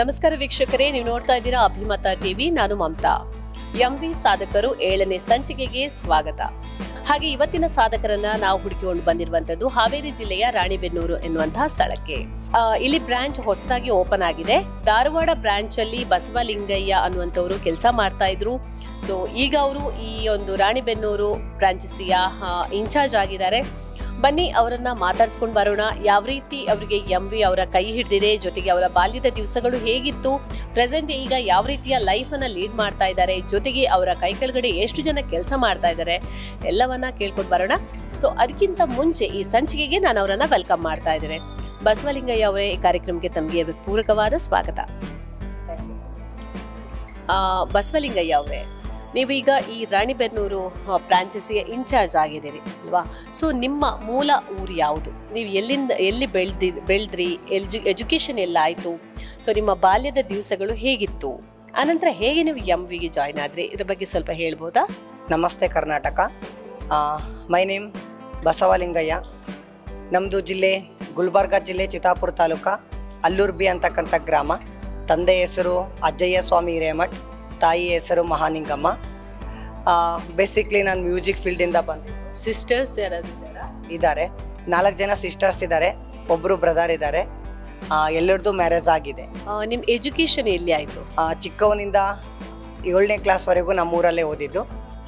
ನಮಸ್ಕಾರ ವೀಕ್ಷಕರೇ, ನೀವು ನೋಡ್ತಾ ಇದ್ದೀರಾ ಅಭಿಮತ ಟಿವಿ, ನಾನು ಮಮತಾ. ಎಂವಿ ಸಾಧಕರು ಏಳನೇ ಸಂಚಿಕೆಗೆ ಸ್ವಾಗತ. ಹಾಗೆ ಇವತ್ತಿನ ಸಾಧಕರನ್ನ ನಾವು ಹುಡುಕಿಕೊಂಡು ಬಂದಿರುವಂತದ್ದು ಹಾವೇರಿ ಜಿಲ್ಲೆಯ ರಾಣಿಬೆನ್ನೂರು ಎನ್ನುವಂತಹ ಸ್ಥಳಕ್ಕೆ. ಇಲ್ಲಿ ಬ್ರಾಂಚ್ ಹೊಸದಾಗಿ ಓಪನ್ ಆಗಿದೆ. ಧಾರವಾಡ ಬ್ರಾಂಚ್ ಅಲ್ಲಿ ಬಸವಲಿಂಗಯ್ಯ ಅನ್ನುವಂಥವ್ರು ಕೆಲಸ ಮಾಡ್ತಾ ಇದ್ರು. ಸೊ ಈಗ ಅವರು ಈ ಒಂದು ರಾಣಿಬೆನ್ನೂರು ಬ್ರಾಂಚಸ್ಸಿಯ ಇನ್ಚಾರ್ಜ್ ಆಗಿದ್ದಾರೆ. ಬನ್ನಿ ಅವರನ್ನ ಮಾತಾಡ್ಸ್ಕೊಂಡು ಬರೋಣ. ಯಾವ ರೀತಿ ಅವರಿಗೆ ಎಂ ವಿ ಅವರ ಕೈ ಹಿಡಿದಿದೆ, ಜೊತೆಗೆ ಅವರ ಬಾಲ್ಯದ ದಿವಸಗಳು ಹೇಗಿತ್ತು ಪ್ರೆಸೆಂಟ್ ಈಗ ಯಾವ ರೀತಿಯ ಲೈಫ್ ಅನ್ನ ಲೀಡ್ ಮಾಡ್ತಾ ಇದ್ದಾರೆ, ಜೊತೆಗೆ ಅವರ ಕೈ ಕೆಳಗಡೆ ಎಷ್ಟು ಜನ ಕೆಲಸ ಮಾಡ್ತಾ ಇದ್ದಾರೆ, ಎಲ್ಲವನ್ನ ಕೇಳ್ಕೊಂಡು ಬರೋಣ. ಸೊ ಅದಕ್ಕಿಂತ ಮುಂಚೆ ಈ ಸಂಚಿಕೆಗೆ ನಾನು ಅವರನ್ನ ವೆಲ್ಕಮ್ ಮಾಡ್ತಾ ಇದ್ದೇನೆ. ಬಸವಲಿಂಗಯ್ಯ ಅವರೇ ಈ ಕಾರ್ಯಕ್ರಮಕ್ಕೆ ತಮಗೆ ಪೂರಕವಾದ ಸ್ವಾಗತ. ಬಸವಲಿಂಗಯ್ಯ ಅವರೇ ನೀವೀಗ ಈ ರಾಣಿಬೆನ್ನೂರು ಬ್ರಾಂಚಸ್ಗೆ ಇನ್ಚಾರ್ಜ್ ಆಗಿದ್ದೀರಿ, ಅಲ್ವಾ? ಸೊ ನಿಮ್ಮ ಮೂಲ ಊರು ಯಾವುದು? ನೀವು ಎಲ್ಲಿಂದ, ಎಲ್ಲಿ ಬೆಳೆದಿ, ಬೆಳೆದ್ರಿ? ಎಲ್ಜು ಎಜುಕೇಷನ್ ಎಲ್ಲ ಆಯಿತು ಸೊ ನಿಮ್ಮ ಬಾಲ್ಯದ ದಿವಸಗಳು ಹೇಗಿತ್ತು? ಆನಂತರ ಹೇಗೆ ನೀವು ಎಂ ವಿಗೆ ಜಾಯ್ನ್ ಆದ್ರಿ? ಇದ್ರ ಬಗ್ಗೆ ಸ್ವಲ್ಪ ಹೇಳ್ಬೋದಾ? ನಮಸ್ತೆ, ಕರ್ನಾಟಕ. My name Basavalingaiah. ನಮ್ಮದು ಜಿಲ್ಲೆ ಗುಲ್ಬರ್ಗ ಜಿಲ್ಲೆ, ಚಿತ್ತಾಪುರ ತಾಲೂಕ ಅಲ್ಲೂರ್ಬಿ ಅಂತಕ್ಕಂಥ ಗ್ರಾಮ. ತಂದೆ ಹೆಸರು ಅಜ್ಜಯ್ಯ ಸ್ವಾಮಿ ಹಿರೇಮಠ್. ತಾಯಿ ಹೆಸರು ಮಹಾನಿಂಗಮ್ಮ. ಬೇಸಿಕ್ಲಿ ನಾನು ಮ್ಯೂಸಿಕ್ ಫೀಲ್ಡಿಂದ ಬಂದಿದ್ದು. ಸಿಸ್ಟರ್ಸ್ ಯಾರಾದ್ರೂ ಇದ್ದಾರಾ? ನಾಲ್ಕು ಜನ ಸಿಸ್ಟರ್ಸ್ ಇದ್ದಾರೆ. ಒಬ್ಬರು ಬ್ರದರ್ ಇದ್ದಾರೆ. ಎಲ್ಲರದ್ದು ಮ್ಯಾರೇಜ್ ಆಗಿದೆ. ನಿಮ್ಮ ನಿಮ್ ಎಜುಕೇಶನ್ ಎಲ್ಲಿ ಆಯ್ತು? ಚಿಕ್ಕವನಿಂದ ಏಳನೇ ಕ್ಲಾಸ್ವರೆಗೂ ನಮ್ಮೂರಲ್ಲೇ ಓದಿದ್ದು.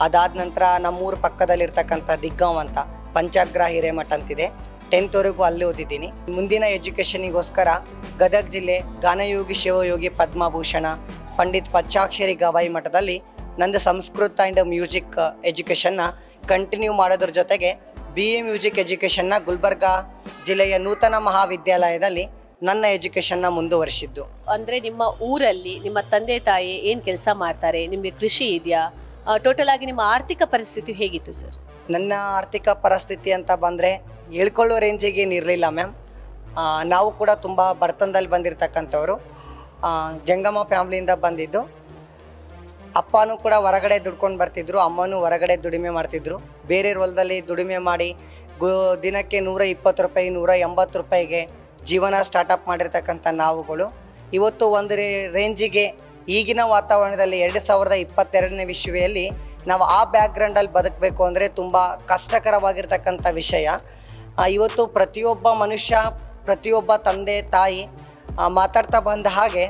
ಅದಾದ ನಂತರ ನಮ್ಮೂರ ಪಕ್ಕದಲ್ಲಿರ್ತಕ್ಕಂಥ ದಿಗ್ಗಾಂವ್ ಅಂತ ಪಂಚಾಗ್ರ ಹಿರೇಮಠ ಅಂತಿದೆ. ಟೆಂತ್ವರೆಗೂ ಅಲ್ಲೇ ಓದಿದ್ದೀನಿ. ಮುಂದಿನ ಎಜುಕೇಷನಿಗೋಸ್ಕರ ಗದಗ ಜಿಲ್ಲೆ ಗಾನಯೋಗಿ ಶಿವಯೋಗಿ ಪದ್ಮಭೂಷಣ ಪಂಡಿತ್ ಪಚ್ಚಾಕ್ಷರಿ ಗವಾಯಿ ಮಠದಲ್ಲಿ ನಂದು ಸಂಸ್ಕೃತ ಆ್ಯಂಡ್ ಮ್ಯೂಸಿಕ್ ಎಜುಕೇಷನ್ನ ಕಂಟಿನ್ಯೂ ಮಾಡೋದ್ರ ಜೊತೆಗೆ ಬಿ ಎ ಮ್ಯೂಸಿಕ್ ಎಜುಕೇಷನ್ನ ಗುಲ್ಬರ್ಗ ಜಿಲ್ಲೆಯ ನೂತನ ಮಹಾವಿದ್ಯಾಲಯದಲ್ಲಿ ನನ್ನ ಎಜುಕೇಷನ್ನ ಮುಂದುವರಿಸಿದ್ದು. ಅಂದರೆ ನಿಮ್ಮ ಊರಲ್ಲಿ ನಿಮ್ಮ ತಂದೆ ತಾಯಿ ಏನು ಕೆಲಸ ಮಾಡ್ತಾರೆ? ನಿಮಗೆ ಕೃಷಿ ಇದೆಯಾ? ಟೋಟಲ್ ಆಗಿ ನಿಮ್ಮ ಆರ್ಥಿಕ ಪರಿಸ್ಥಿತಿ ಹೇಗಿತ್ತು ಸರ್? ನನ್ನ ಆರ್ಥಿಕ ಪರಿಸ್ಥಿತಿ ಅಂತ ಬಂದರೆ ಹೇಳ್ಕೊಳ್ಳೋ ರೇಂಜಿಗೆ ಏನಿರಲಿಲ್ಲ ಮ್ಯಾಮ್ ನಾವು ಕೂಡ ತುಂಬ ಬಡತನದಲ್ಲಿ ಬಂದಿರತಕ್ಕಂಥವ್ರು. ಜಂಗಮ ಫ್ಯಾಮ್ಲಿಯಿಂದ ಬಂದಿದ್ದು. ಅಪ್ಪನೂ ಕೂಡ ಹೊರಗಡೆ ದುಡ್ಕೊಂಡು ಬರ್ತಿದ್ರು, ಅಮ್ಮನೂ ಹೊರಗಡೆ ದುಡಿಮೆ ಮಾಡ್ತಿದ್ರು. ಬೇರೆ ಹೊಲದಲ್ಲಿ ದುಡಿಮೆ ಮಾಡಿ ದಿನಕ್ಕೆ ನೂರ ಇಪ್ಪತ್ತು ರೂಪಾಯಿ, ನೂರ ಎಂಬತ್ತು ರೂಪಾಯಿಗೆ ಜೀವನ ಸ್ಟಾರ್ಟಪ್ ಮಾಡಿರ್ತಕ್ಕಂಥ ನಾವುಗಳು. ಇವತ್ತು ಒಂದು ರೇಂಜಿಗೆ ಈಗಿನ ವಾತಾವರಣದಲ್ಲಿ ಎರಡು ಸಾವಿರದ ಇಪ್ಪತ್ತೆರಡನೇ ವಿಶ್ವೆಯಲ್ಲಿ ನಾವು ಆ ಬ್ಯಾಕ್ಗ್ರೌಂಡಲ್ಲಿ ಬದುಕಬೇಕು ಅಂದರೆ ತುಂಬ ಕಷ್ಟಕರವಾಗಿರ್ತಕ್ಕಂಥ ವಿಷಯ. ಇವತ್ತು ಪ್ರತಿಯೊಬ್ಬ ಮನುಷ್ಯ, ಪ್ರತಿಯೊಬ್ಬ ತಂದೆ, ತಾಯಿ ಮಾತಾಡ್ತಾ ಬಂದ ಹಾಗೆ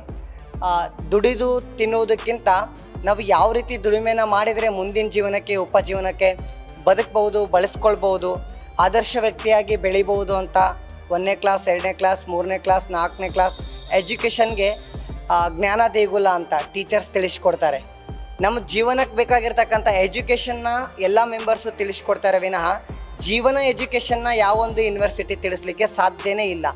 ದುಡಿದು ತಿನ್ನುವುದಕ್ಕಿಂತ ನಾವು ಯಾವ ರೀತಿ ದುಡಿಮೆನ ಮಾಡಿದರೆ ಮುಂದಿನ ಜೀವನಕ್ಕೆ ಉಪಜೀವನಕ್ಕೆ ಬದುಕಬಹುದು ಬಳಸ್ಕೊಳ್ಬೋದು ಆದರ್ಶ ವ್ಯಕ್ತಿಯಾಗಿ ಬೆಳಿಬೋದು ಅಂತ ಒಂದನೇ ಕ್ಲಾಸ್, ಎರಡನೇ ಕ್ಲಾಸ್, ಮೂರನೇ ಕ್ಲಾಸ್, ನಾಲ್ಕನೇ ಕ್ಲಾಸ್ ಎಜುಕೇಷನ್ಗೆ ಜ್ಞಾನ ದೇಗುಲ ಅಂತ ಟೀಚರ್ಸ್ ತಿಳಿಸ್ಕೊಡ್ತಾರೆ. ನಮ್ಮ ಜೀವನಕ್ಕೆ ಬೇಕಾಗಿರ್ತಕ್ಕಂಥ ಎಜುಕೇಷನ್ನ ಎಲ್ಲ ಮೆಂಬರ್ಸು ತಿಳಿಸ್ಕೊಡ್ತಾರೆ ವಿನಃ ಜೀವನ ಎಜುಕೇಷನ್ನ ಯಾವೊಂದು ಯೂನಿವರ್ಸಿಟಿ ತಿಳಿಸ್ಲಿಕ್ಕೆ ಸಾಧ್ಯನೇ ಇಲ್ಲ,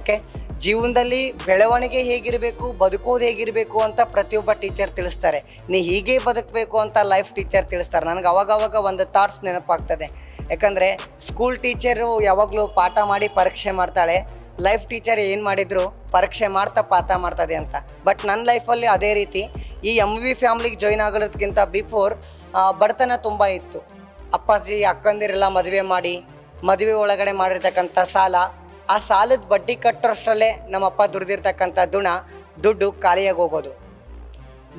ಓಕೆ? ಜೀವನದಲ್ಲಿ ಬೆಳವಣಿಗೆ ಹೇಗಿರಬೇಕು ಬದುಕೋದು ಹೇಗಿರಬೇಕು ಅಂತ ಪ್ರತಿಯೊಬ್ಬ ಟೀಚರ್ ತಿಳಿಸ್ತಾರೆ. ನೀ ಹೀಗೆ ಬದುಕಬೇಕು ಅಂತ ಲೈಫ್ ಟೀಚರ್ ತಿಳಿಸ್ತಾರೆ. ನನಗೆ ಅವಾಗವಾಗ ಒಂದು ಥಾಟ್ಸ್ ನೆನಪಾಗ್ತದೆ. ಯಾಕಂದರೆ ಸ್ಕೂಲ್ ಟೀಚರು ಯಾವಾಗಲೂ ಪಾಠ ಮಾಡಿ ಪರೀಕ್ಷೆ ಮಾಡ್ತಾಳೆ. ಲೈಫ್ ಟೀಚರ್ ಏನು ಮಾಡಿದ್ರು? ಪರೀಕ್ಷೆ ಮಾಡ್ತಾ ಪಾಠ ಮಾಡ್ತದೆ ಅಂತ. ಬಟ್ ನನ್ನ ಲೈಫಲ್ಲಿ ಅದೇ ರೀತಿ, ಈ ಎಂ ವಿ ಫ್ಯಾಮ್ಲಿಗೆ ಜಾಯ್ನ್ ಆಗೋದಕ್ಕಿಂತ ಬಿಫೋರ್ ಬಡತನ ತುಂಬ ಇತ್ತು. ಅಪ್ಪಾಜಿ, ಅಕ್ಕಂದಿರೆಲ್ಲ ಮದುವೆ ಮಾಡಿ, ಮದುವೆ ಒಳಗಡೆ ಮಾಡಿರ್ತಕ್ಕಂಥ ಸಾಲ ಆ ಸಾಲದ ಬಡ್ಡಿ ಕಟ್ಟೋಷ್ಟರಲ್ಲೇ ನಮ್ಮಪ್ಪ ದುಡ್ದಿರ್ತಕ್ಕಂಥ ದುಣ ದುಡ್ಡು ಖಾಲಿಯಾಗಿ ಹೋಗೋದು.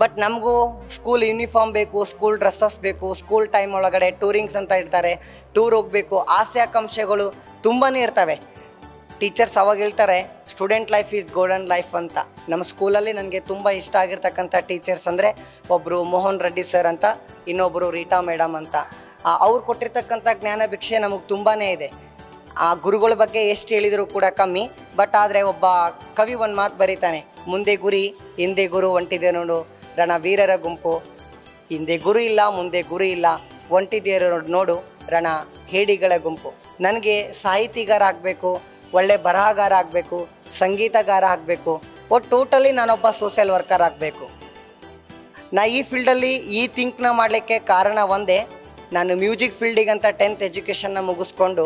ಬಟ್ ನಮಗೂ ಸ್ಕೂಲ್ ಯೂನಿಫಾರ್ಮ್ ಬೇಕು, ಸ್ಕೂಲ್ ಡ್ರೆಸ್ಸಸ್ ಬೇಕು, ಸ್ಕೂಲ್ ಟೈಮ್ ಒಳಗಡೆ ಟೂರಿಂಗ್ಸ್ ಅಂತ ಇರ್ತಾರೆ ಟೂರ್ ಹೋಗಬೇಕು ಆಸೆ ಆಕಾಂಕ್ಷೆಗಳು ತುಂಬಾ ಇರ್ತವೆ. ಟೀಚರ್ಸ್ ಅವಾಗ ಹೇಳ್ತಾರೆ, student life is golden life ಅಂತ. ನಮ್ಮ ಸ್ಕೂಲಲ್ಲಿ ನನಗೆ ತುಂಬ ಇಷ್ಟ ಆಗಿರ್ತಕ್ಕಂಥ ಟೀಚರ್ಸ್ ಅಂದರೆ ಒಬ್ಬರು ಮೋಹನ್ ರೆಡ್ಡಿ ಸರ್ ಅಂತ ಇನ್ನೊಬ್ಬರು ರೀಟಾ ಮೇಡಮ್ ಅಂತ. ಅವ್ರು ಕೊಟ್ಟಿರ್ತಕ್ಕಂಥ ಜ್ಞಾನ ಭಿಕ್ಷೆ ನಮಗೆ ತುಂಬಾ ಇದೆ. ಆ ಗುರುಗಳ ಬಗ್ಗೆ ಎಷ್ಟು ಹೇಳಿದರೂ ಕೂಡ ಕಮ್ಮಿ. ಬಟ್ ಆದರೆ ಒಬ್ಬ ಕವಿ ಒಂದು ಮಾತು ಬರೀತಾನೆ, ಮುಂದೆ ಗುರಿ, ಹಿಂದೆ ಗುರು ಒಂಟಿದೆ ನೋಡು, ರಣವೀರರ ಗುಂಪು ಹಿಂದೆ ಗುರು ಇಲ್ಲ, ಮುಂದೆ ಗುರಿ ಇಲ್ಲ ಒಂಟಿದೆಯರು ನೋಡು, ರಣ ಹೇಡಿಗಳ ಗುಂಪು ನನಗೆ ಸಾಹಿತಿಗಾರ ಆಗಬೇಕು, ಒಳ್ಳೆ ಬರಹಗಾರ ಆಗಬೇಕು, ಸಂಗೀತಗಾರ ಆಗಬೇಕು ಒಟ್ಟು ಟೋಟಲಿ ನಾನೊಬ್ಬ ಸೋಷಿಯಲ್ ವರ್ಕರ್ ಆಗಬೇಕು. ನಾ ಈ ಫೀಲ್ಡಲ್ಲಿ ಈ ಥಿಂಕ್ನ ಮಾಡಲಿಕ್ಕೆ ಕಾರಣ ಒಂದೇ, ನಾನು ಮ್ಯೂಸಿಕ್ ಫೀಲ್ಡಿಗಂತ ಟೆಂತ್ ಎಜುಕೇಷನ್ನ ಮುಗಿಸ್ಕೊಂಡು